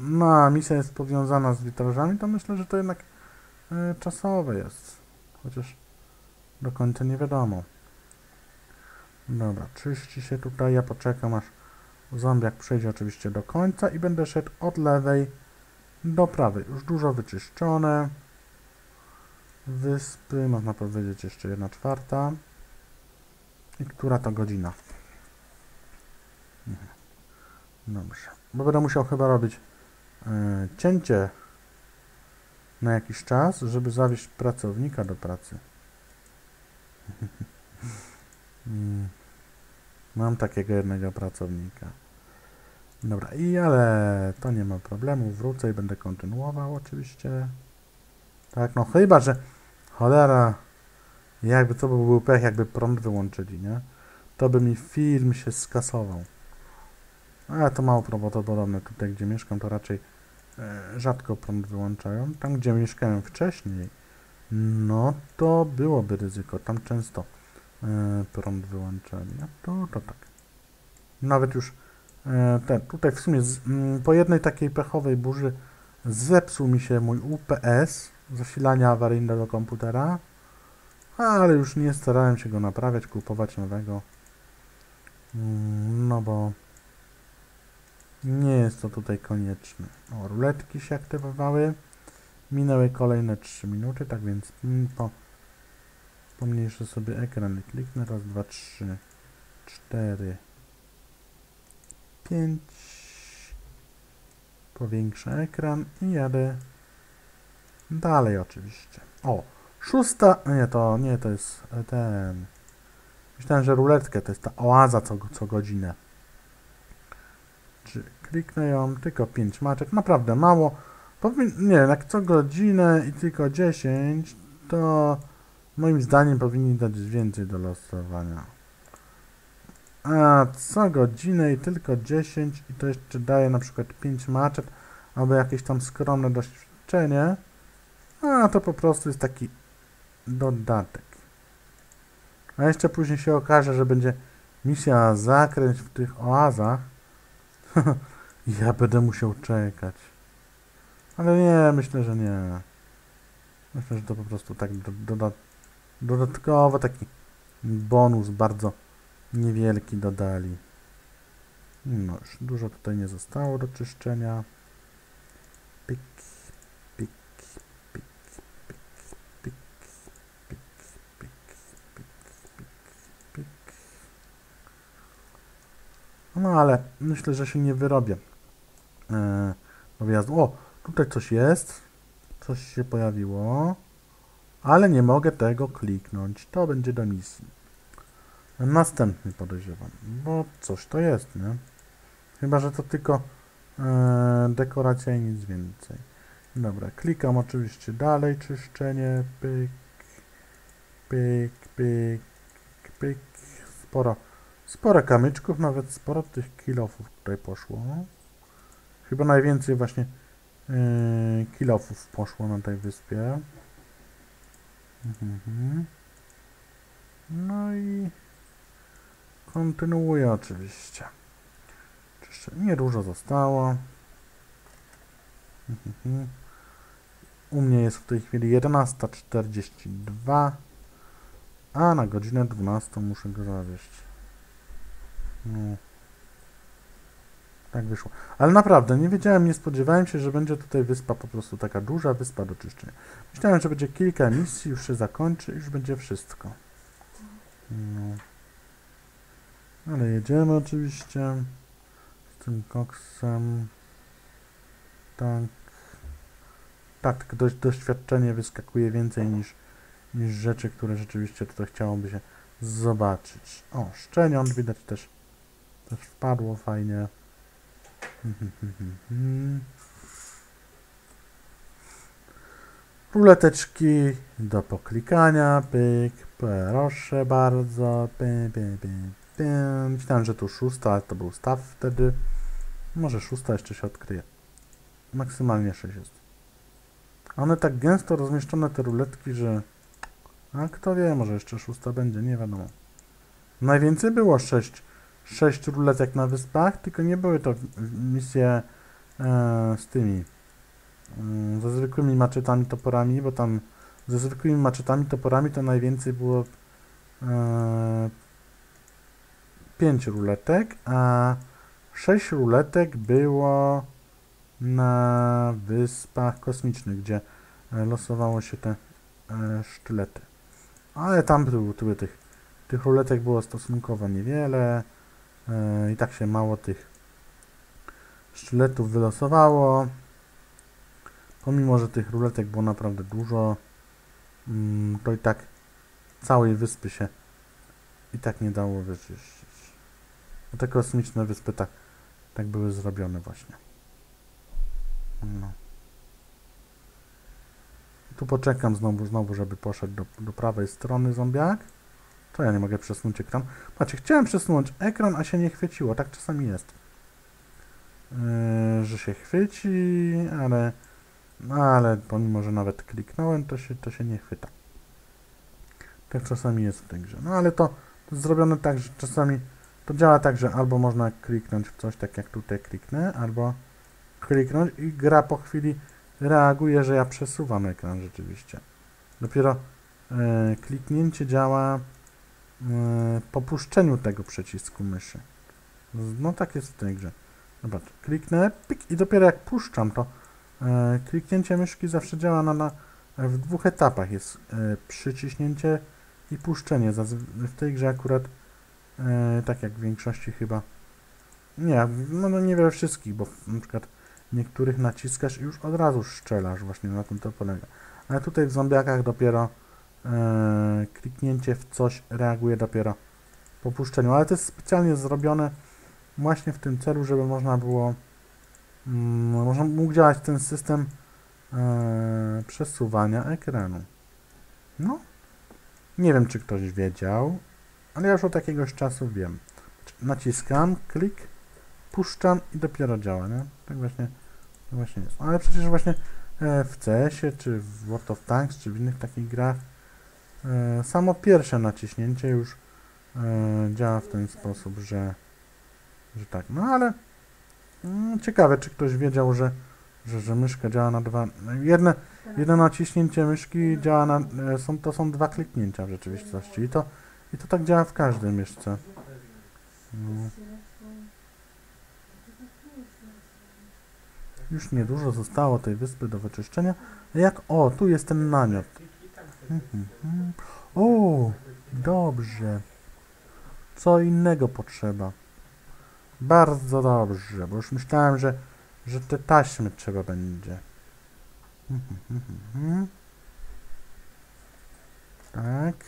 no a misja jest powiązana z witrażami, to myślę, że to jednak czasowe jest. Chociaż do końca nie wiadomo. Dobra, czyści się tutaj, ja poczekam aż zombiak przejdzie oczywiście do końca i będę szedł od lewej do prawej. Już dużo wyczyszczone. Wyspy, można powiedzieć jeszcze jedna czwarta. I która to godzina? Dobrze. Bo będę musiał chyba robić e, cięcie na jakiś czas, żeby zawieźć pracownika do pracy. Mm. Mam takiego jednego pracownika. Dobra, i ale to nie ma problemu. Wrócę i będę kontynuował oczywiście. Tak, no chyba, że cholera, jakby to był pech, jakby prąd wyłączyli, nie? To by mi film się skasował. Ale to mało prawdopodobne. Tutaj, gdzie mieszkam, to raczej e, rzadko prąd wyłączają. Tam, gdzie mieszkałem wcześniej, no to byłoby ryzyko. Tam często prąd wyłączali. A to, to tak. Nawet już e, ten, tutaj w sumie z, m, po jednej takiej pechowej burzy zepsuł mi się mój UPS zasilania awaryjnego komputera, ale już nie starałem się go naprawiać, kupować nowego. Mm, No bo nie jest to tutaj konieczne. O, ruletki się aktywowały. Minęły kolejne 3 minuty, tak więc mm, po, pomniejszę sobie ekran i kliknę. Raz, dwa, trzy, cztery, pięć. Powiększę ekran i jadę dalej oczywiście. O, szósta, nie to, nie to jest e, ten. Myślałem, że ruletkę to jest ta oaza co, co godzinę. Czy kliknę ją, tylko 5 maczek, naprawdę mało. Powin, nie, jak co godzinę i tylko 10, to moim zdaniem powinni dać więcej do losowania. A co godzinę i tylko 10 i to jeszcze daje na przykład 5 maczek albo jakieś tam skromne doświadczenie, a to po prostu jest taki dodatek. A jeszcze później się okaże, że będzie misja zakręć w tych oazach. ja będę musiał czekać. Ale nie, myślę, że nie. Myślę, że to po prostu tak do, doda, dodatkowo taki bonus bardzo niewielki dodali. No już dużo tutaj nie zostało do czyszczenia. Pik, pik, pik, pik, pik, pik, pik, pik, pik, pik. No ale myślę, że się nie wyrobię e. O, tutaj coś jest. Coś się pojawiło. Ale nie mogę tego kliknąć. To będzie do misji. Następny podejrzewam, bo coś to jest, nie? Chyba, że to tylko e, dekoracja i nic więcej. Dobra, klikam oczywiście dalej, czyszczenie, pyk, pyk, pyk, pyk, sporo, sporo kamyczków, nawet sporo tych kilofów tutaj poszło. Chyba najwięcej właśnie e, kilofów poszło na tej wyspie. Mhm. No i kontynuuję oczywiście. Jeszcze nie dużo zostało. Mhm. U mnie jest w tej chwili 11.42, a na godzinę 12 muszę go zawieść. No. Tak wyszło. Ale naprawdę, nie wiedziałem, nie spodziewałem się, że będzie tutaj wyspa po prostu taka duża wyspa do czyszczenia. Myślałem, że będzie kilka misji, już się zakończy już będzie wszystko. No. Ale jedziemy oczywiście z tym koksem. Tak. Tak, doświadczenie wyskakuje więcej niż, niż rzeczy, które rzeczywiście tutaj chciałoby się zobaczyć. O, szczeniąt widać też, też wpadło fajnie. Ruleteczki do poklikania, pyk, proszę bardzo, py, py, py, py. Myślałem, że tu szósta, ale to był staw wtedy. Może szósta jeszcze się odkryje. Maksymalnie sześć jest. One tak gęsto rozmieszczone, te ruletki, że A kto wie, może jeszcze szósta będzie, nie wiadomo. Najwięcej było sześć, sześć ruletek na wyspach, tylko nie były to misje e, z tymi, e, ze zwykłymi maczetami, toporami, bo tam ze zwykłymi maczetami, toporami to najwięcej było e, 5 ruletek, a 6 ruletek było na Wyspach Kosmicznych, gdzie e, losowało się te e, sztylety. Ale tam były, były tych, tych ruletek było stosunkowo niewiele i tak się mało tych sztyletów wylosowało. Pomimo, że tych ruletek było naprawdę dużo, mm, to i tak całej wyspy się i tak nie dało wyczyścić. Bo te kosmiczne wyspy tak, tak były zrobione właśnie. No. Tu poczekam znowu, znowu, żeby poszedł do, do prawej strony zombiak. To ja nie mogę przesunąć ekran. Patrzcie, chciałem przesunąć ekran, a się nie chwyciło. Tak czasami jest. Yy, że się chwyci, ale, no ale pomimo, że nawet kliknąłem, to się, to się nie chwyta. Tak czasami jest w tej grze. No ale to, to zrobione tak, że czasami to działa tak, że albo można kliknąć w coś, tak jak tutaj kliknę, albo kliknąć i gra po chwili reaguje, że ja przesuwam ekran rzeczywiście. Dopiero e, kliknięcie działa e, po puszczeniu tego przycisku myszy. No tak jest w tej grze. Zobacz, kliknę, pik i dopiero jak puszczam, to e, kliknięcie myszki zawsze działa na, na, w dwóch etapach. Jest e, przyciśnięcie i puszczenie. W tej grze akurat tak jak w większości chyba. Nie, no, no nie we wszystkich, bo na przykład niektórych naciskasz i już od razu szczelasz, właśnie na tym to polega. Ale tutaj w zombiakach dopiero e, kliknięcie w coś reaguje dopiero po puszczeniu, ale to jest specjalnie zrobione właśnie w tym celu, żeby można było mm, można mógł działać ten system e, przesuwania ekranu. No, nie wiem, czy ktoś wiedział, ale ja już od jakiegoś czasu wiem. Naciskam, klik, puszczam i dopiero działa, nie? Tak właśnie, tak właśnie jest. Ale przecież właśnie e, w CS-ie, czy w World of Tanks, czy w innych takich grach samo pierwsze naciśnięcie już e, działa w ten sposób, że, że tak. No ale mm, ciekawe, czy ktoś wiedział, że, że, że myszka działa na dwa... Jedne, jedno naciśnięcie myszki działa na... Są, to są dwa kliknięcia w rzeczywistości i to i to tak działa w każdym jeszcze. No. Już niedużo zostało tej wyspy do wyczyszczenia. Jak? O, tu jest ten namiot. O, dobrze. Co innego potrzeba. Bardzo dobrze, bo już myślałem, że, że te taśmy trzeba będzie. Tak.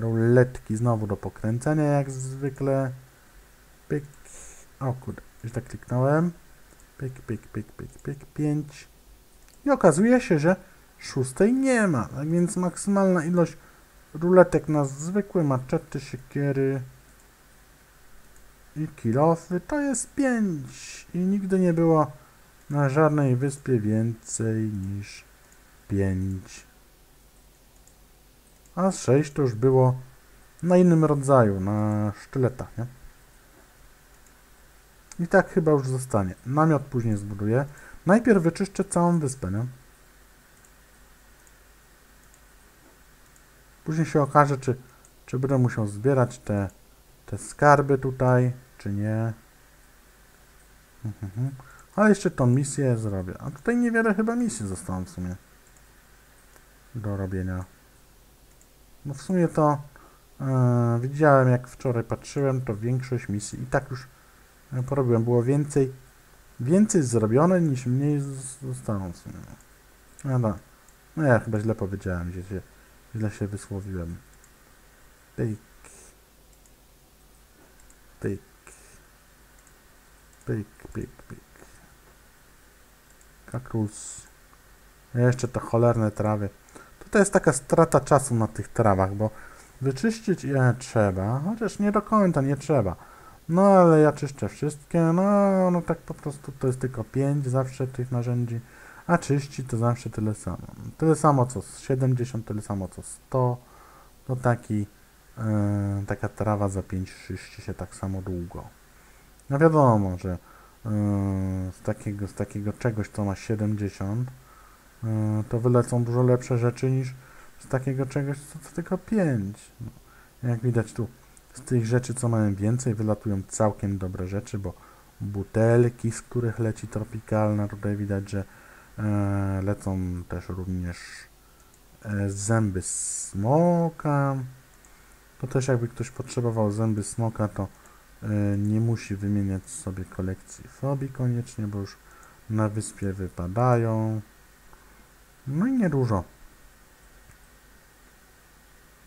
ruletki znowu do pokręcenia jak zwykle. Pyk. O kurde, już tak kliknąłem. Pyk, pyk, pyk, pyk, pyk, 5. I okazuje się, że szóstej nie ma. Tak więc maksymalna ilość ruletek na zwykłe maczety, siekiery i kilofy to jest 5. I nigdy nie było na żadnej wyspie więcej niż 5 a 6 to już było na innym rodzaju, na sztyletach, nie? I tak chyba już zostanie. Namiot później zbuduję. Najpierw wyczyszczę całą wyspę, nie? Później się okaże, czy, czy będę musiał zbierać te, te skarby tutaj, czy nie. Mhm. Ale jeszcze tą misję zrobię. A tutaj niewiele chyba misji zostało w sumie do robienia. No w sumie to e, widziałem, jak wczoraj patrzyłem, to większość misji i tak już porobiłem. Było więcej, więcej zrobione niż mniej zostało. No, no, no ja chyba źle powiedziałem, źle się, źle się wysłowiłem. Pyk. Pyk. Pyk, pyk, pyk. Kakrus. Jeszcze te cholerne trawy to jest taka strata czasu na tych trawach, bo wyczyścić je trzeba, chociaż nie do końca nie trzeba, No ale ja czyszczę wszystkie, no, no tak po prostu to jest tylko 5 zawsze tych narzędzi, a czyści to zawsze tyle samo. Tyle samo co 70, tyle samo co 100, to taki, yy, taka trawa za 5 czyści się tak samo długo. No wiadomo, że yy, z, takiego, z takiego czegoś, co ma 70, yy, to wylecą dużo lepsze rzeczy niż z takiego czegoś, co, co tylko 5. No, jak widać tu z tych rzeczy, co mają więcej, wylatują całkiem dobre rzeczy, bo butelki, z których leci tropikalna, tutaj widać, że e, lecą też również e, zęby smoka. To też jakby ktoś potrzebował zęby smoka, to e, nie musi wymieniać sobie kolekcji fobii koniecznie, bo już na wyspie wypadają. No i niedużo.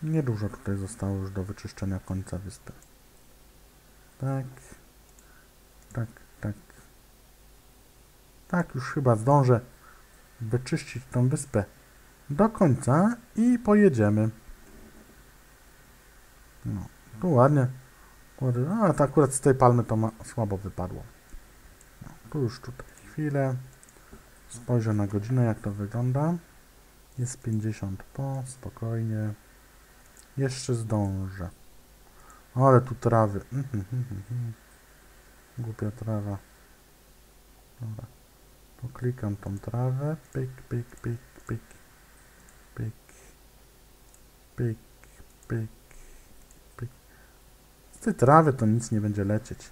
Niedużo tutaj zostało już do wyczyszczenia końca wyspy. Tak. Tak, tak. Tak, już chyba zdążę wyczyścić tą wyspę do końca i pojedziemy. No, tu ładnie. A, to akurat z tej palmy to ma, słabo wypadło. No, tu już tutaj chwilę. Spojrzę na godzinę, jak to wygląda. Jest 50 po, spokojnie. Jeszcze zdążę. Ale tu trawy. Mhm, mhm, mhm. Głupia trawa. Dobra. Poklikam tą trawę. Pyk, pyk, pyk, pyk. Pyk. Pyk, pyk, pyk. Z tej trawy to nic nie będzie lecieć.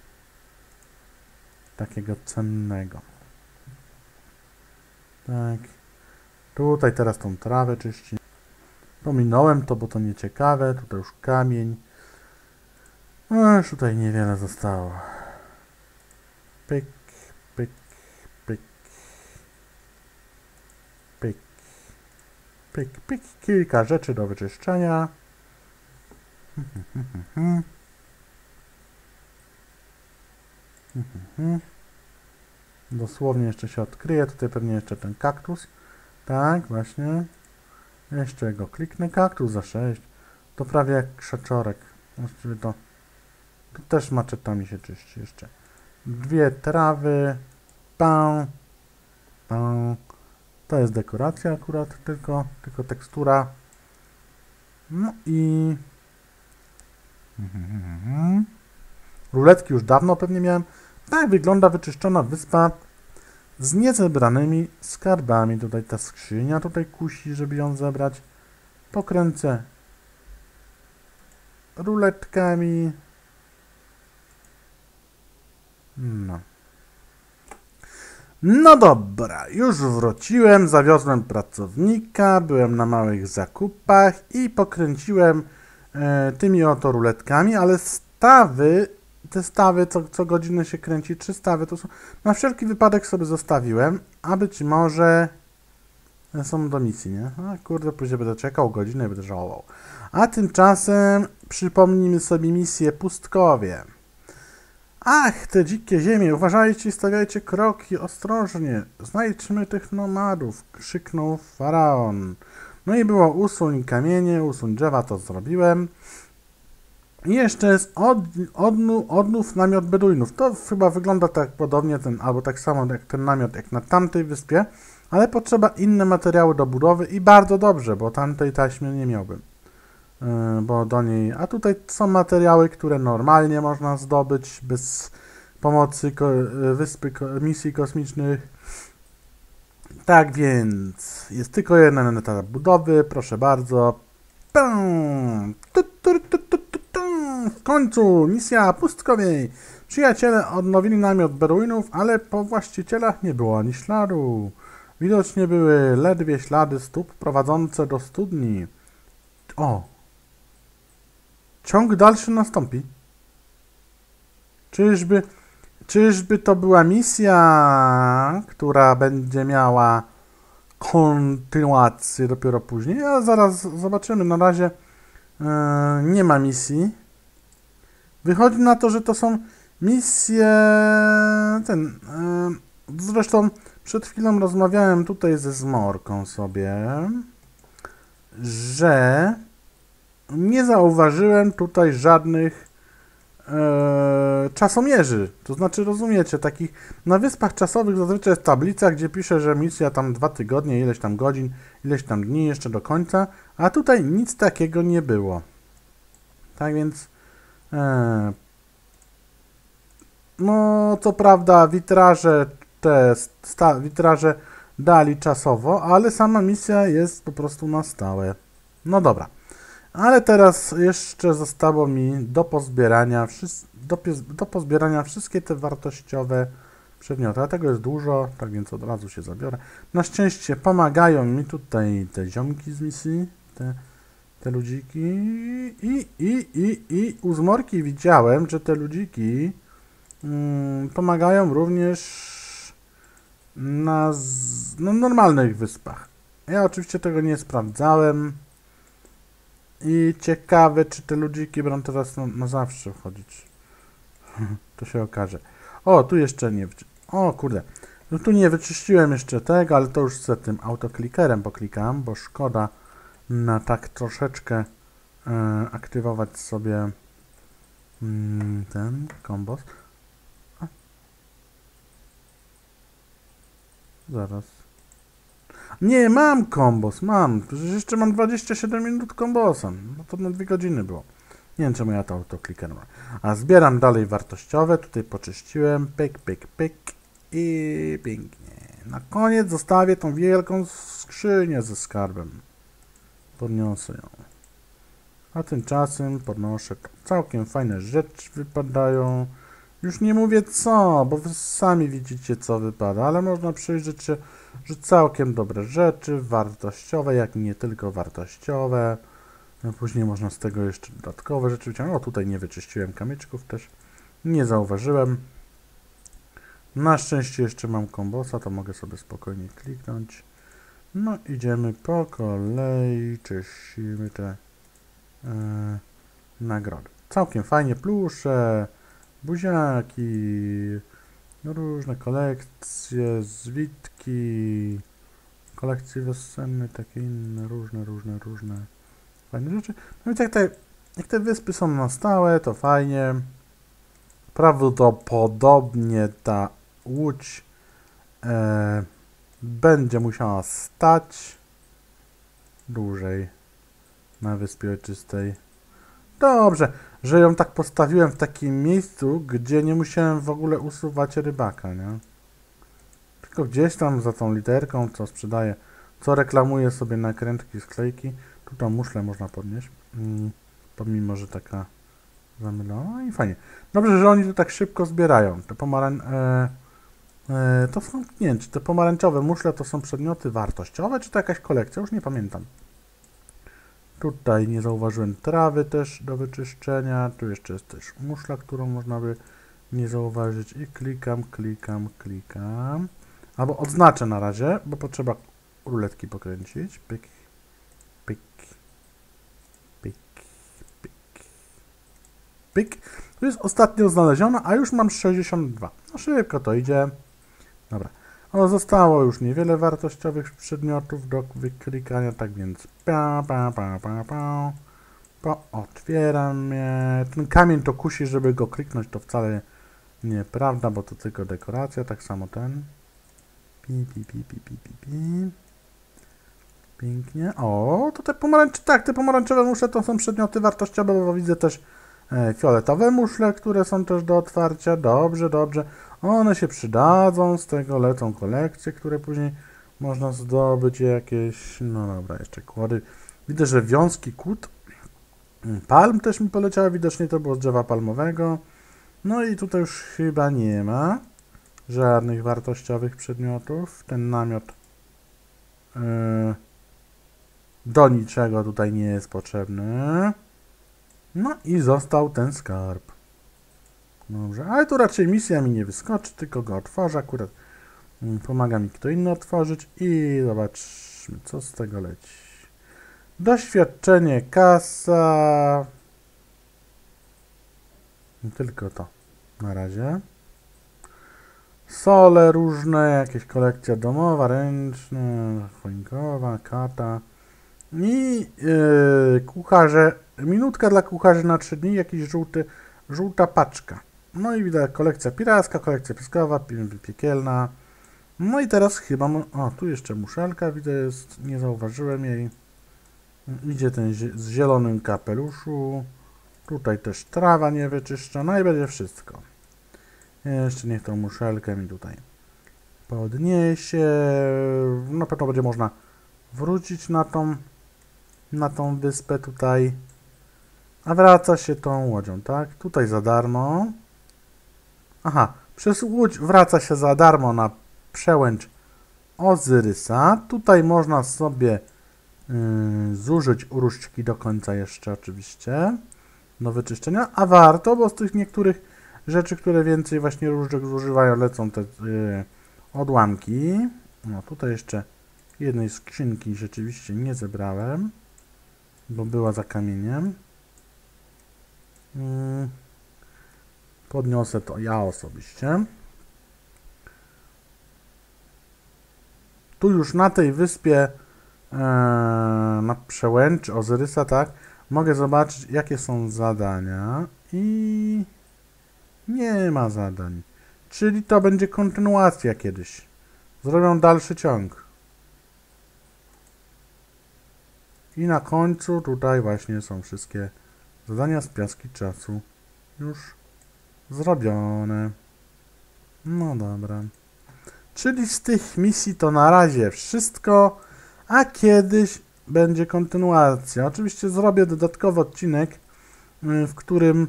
Takiego cennego. Tak. Tutaj teraz tą trawę czyści. Pominąłem to, bo to nieciekawe. Tutaj już kamień. A już tutaj niewiele zostało. Pyk, pyk, pyk. Pyk. Pyk, pyk. Kilka rzeczy do wyczyszczenia. Dosłownie jeszcze się odkryje. Tutaj pewnie jeszcze ten kaktus. Tak, właśnie. Jeszcze go kliknę. Kaktus za 6. To prawie jak krzaczorek. Właściwie to, to też maczetami się czyści jeszcze. Dwie trawy. Pę. Pę. To jest dekoracja akurat, tylko, tylko tekstura. No i... Ruletki już dawno pewnie miałem. Tak wygląda wyczyszczona wyspa z niezebranymi skarbami. Tutaj ta skrzynia tutaj kusi, żeby ją zebrać. Pokręcę ruletkami. No. No dobra, już wróciłem, zawiozłem pracownika, byłem na małych zakupach i pokręciłem e, tymi oto ruletkami, ale stawy te stawy co, co godzinę się kręci, trzy stawy, to są, na wszelki wypadek sobie zostawiłem, a być może są do misji, nie? A kurde, później będę czekał godzinę będę żałował. A tymczasem przypomnijmy sobie misję Pustkowie. Ach, te dzikie ziemie, uważajcie i stawiajcie kroki ostrożnie. Znajdźmy tych nomadów, krzyknął faraon. No i było usuń kamienie, usuń drzewa, to zrobiłem. I jeszcze jest od, odnu, odnów namiot Beduinów. To chyba wygląda tak podobnie, ten, albo tak samo jak ten namiot, jak na tamtej wyspie, ale potrzeba inne materiały do budowy i bardzo dobrze, bo tamtej taśmy nie miałbym. Yy, bo do niej. A tutaj są materiały, które normalnie można zdobyć bez pomocy ko wyspy ko misji kosmicznych. Tak więc jest tylko jeden etap budowy, proszę bardzo. Pum. Tu, tu, tu, w końcu misja pustkowiej. Przyjaciele odnowili namiot Beruinów, ale po właścicielach nie było ani śladu. Widocznie były ledwie ślady stóp prowadzące do studni. O! Ciąg dalszy nastąpi. Czyżby, czyżby to była misja, która będzie miała kontynuację dopiero później? A zaraz zobaczymy. Na razie yy, nie ma misji. Wychodzi na to, że to są misje ten. Zresztą przed chwilą rozmawiałem tutaj ze Zmorką sobie, że nie zauważyłem tutaj żadnych e, czasomierzy. To znaczy, rozumiecie, takich na wyspach czasowych zazwyczaj jest tablica, gdzie pisze, że misja tam dwa tygodnie, ileś tam godzin, ileś tam dni jeszcze do końca, a tutaj nic takiego nie było. Tak więc no, co prawda witraże te sta, witraże dali czasowo, ale sama misja jest po prostu na stałe. No dobra. Ale teraz jeszcze zostało mi do pozbierania, do, do pozbierania wszystkie te wartościowe przedmioty. A tego jest dużo, tak więc od razu się zabiorę. Na szczęście pomagają mi tutaj te ziomki z misji, te, te ludziki i, i, i, i u zmorki widziałem, że te ludziki mm, pomagają również na, z, na normalnych wyspach. Ja oczywiście tego nie sprawdzałem. I ciekawe, czy te ludziki będą teraz na, na zawsze wchodzić. to się okaże. O, tu jeszcze nie... O, kurde. No tu nie wyczyściłem jeszcze tego, ale to już z tym autoklikerem poklikam, bo szkoda na tak troszeczkę e, aktywować sobie mm, ten kombos. A. Zaraz. Nie, mam kombos, mam. Przecież jeszcze mam 27 minut kombosem. No to na dwie godziny było. Nie wiem, czemu ja to autokliknąłem. A zbieram dalej wartościowe. Tutaj poczyściłem. Pyk, pyk, pyk. I pięknie. Na koniec zostawię tą wielką skrzynię ze skarbem. Podniosę ją. A tymczasem podnoszę całkiem fajne rzeczy wypadają. Już nie mówię co, bo wy sami widzicie co wypada, ale można przyjrzeć się, że całkiem dobre rzeczy, wartościowe, jak i nie tylko wartościowe. No później można z tego jeszcze dodatkowe rzeczy wyciągnąć. O, tutaj nie wyczyściłem kamyczków też. Nie zauważyłem. Na szczęście jeszcze mam kombosa, to mogę sobie spokojnie kliknąć. No idziemy po kolei, czyścimy te yy, nagrody. Całkiem fajnie, plusze, buziaki, różne kolekcje, zwitki, kolekcje wiosenne, takie inne, różne, różne, różne fajne rzeczy. No więc jak te, jak te wyspy są na stałe, to fajnie. Prawdopodobnie ta łódź e, będzie musiała stać dłużej na wyspie ojczystej. Dobrze, że ją tak postawiłem w takim miejscu, gdzie nie musiałem w ogóle usuwać rybaka, nie? Tylko gdzieś tam za tą literką, co sprzedaje, co reklamuje sobie nakrętki, sklejki, tu tą muszlę można podnieść, mm, pomimo, że taka zamylona i fajnie. Dobrze, że oni to tak szybko zbierają. Te pomarań... E, to są, nie wiem, czy te pomarańczowe muszle to są przedmioty wartościowe, czy to jakaś kolekcja, już nie pamiętam. Tutaj nie zauważyłem trawy też do wyczyszczenia. Tu jeszcze jest też muszla, którą można by nie zauważyć. I klikam, klikam, klikam. Albo odznaczę na razie, bo potrzeba ruletki pokręcić. Pyk, pyk, pyk, pyk, pyk. Tu jest ostatnio znaleziona, a już mam 62. No szybko to idzie. Dobra. O, zostało już niewiele wartościowych przedmiotów do wyklikania, tak więc pa, pa, pa, pa, pa, pa, otwieram je. Ten kamień to kusi, żeby go kliknąć, to wcale nieprawda, bo to tylko dekoracja, tak samo ten. Pi, pi, pi, pi, pi, pi, pi. Pięknie. O, to te pomarańcze, tak, te pomarańczowe muszle to są przedmioty wartościowe, bo widzę też e, fioletowe muszle, które są też do otwarcia. Dobrze, dobrze. One się przydadzą, z tego lecą kolekcje, które później można zdobyć jakieś, no dobra, jeszcze kłody. Widzę, że wiązki kłód, palm też mi poleciały, widocznie to było z drzewa palmowego. No i tutaj już chyba nie ma żadnych wartościowych przedmiotów. Ten namiot yy, do niczego tutaj nie jest potrzebny. No i został ten skarb. Dobrze, ale tu raczej misja mi nie wyskoczy, tylko go otworzę. Akurat mm, pomaga mi kto inny otworzyć i zobaczmy, co z tego leci. Doświadczenie, kasa. Tylko to na razie. Sole różne, jakieś kolekcja domowa, ręczna, choinkowa, kata. I yy, kucharze, minutka dla kucharzy na 3 dni, jakiś żółty żółta paczka. No i widać kolekcja piracka, kolekcja pieskowa, piekielna. No i teraz chyba... O, tu jeszcze muszelka, widzę, jest, nie zauważyłem jej. Idzie ten z zielonym kapeluszu. Tutaj też trawa niewyczyszczona i będzie wszystko. Jeszcze niech tą muszelkę mi tutaj podniesie. Na pewno będzie można wrócić na tą, na tą wyspę tutaj. A wraca się tą łodzią, tak? Tutaj za darmo. Aha, przez łódź wraca się za darmo na przełęcz Ozyrysa. Tutaj można sobie yy, zużyć uruszczki do końca jeszcze oczywiście do wyczyszczenia, a warto, bo z tych niektórych rzeczy, które więcej właśnie różdżek zużywają, lecą te yy, odłamki. No tutaj jeszcze jednej skrzynki rzeczywiście nie zebrałem, bo była za kamieniem. Yy. Podniosę to ja osobiście. Tu już na tej wyspie e, na przełęczy Ozyrysa, tak, mogę zobaczyć jakie są zadania i nie ma zadań. Czyli to będzie kontynuacja kiedyś. Zrobią dalszy ciąg. I na końcu tutaj właśnie są wszystkie zadania z piaski czasu już zrobione. No dobra. Czyli z tych misji to na razie wszystko, a kiedyś będzie kontynuacja. Oczywiście zrobię dodatkowy odcinek, y, w którym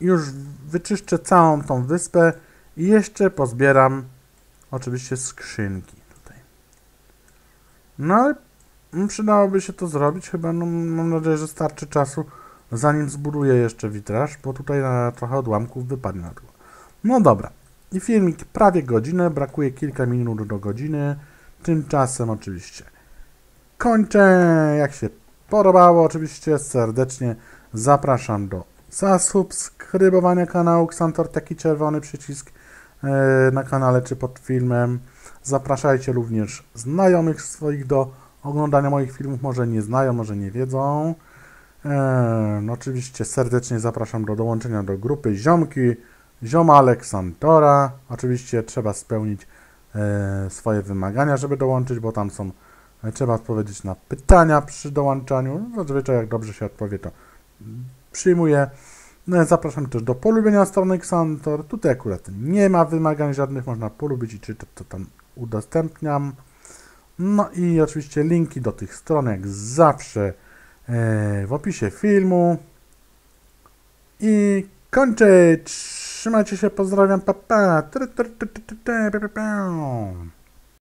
już wyczyszczę całą tą wyspę i jeszcze pozbieram oczywiście skrzynki tutaj. No ale przydałoby się to zrobić, chyba no, mam nadzieję, że starczy czasu, zanim zbuduję jeszcze witraż, bo tutaj na trochę odłamków wypadnie na to. No dobra, i filmik prawie godzinę, brakuje kilka minut do godziny. Tymczasem oczywiście kończę. Jak się podobało, oczywiście serdecznie zapraszam do zasubskrybowania kanału Xantor, taki czerwony przycisk e, na kanale czy pod filmem. Zapraszajcie również znajomych swoich do oglądania moich filmów, może nie znają, może nie wiedzą. E, no oczywiście serdecznie zapraszam do dołączenia do grupy Ziomki zioma Aleksantora. Oczywiście trzeba spełnić e, swoje wymagania, żeby dołączyć, bo tam są, e, trzeba odpowiedzieć na pytania przy dołączaniu. Zazwyczaj jak dobrze się odpowie, to przyjmuję. No, zapraszam też do polubienia strony Xantor. Tutaj akurat nie ma wymagań żadnych, można polubić i czytać, to tam udostępniam. No i oczywiście linki do tych stron, jak zawsze, w opisie filmu. I kończę. Trzymajcie się, pozdrawiam, pa pa.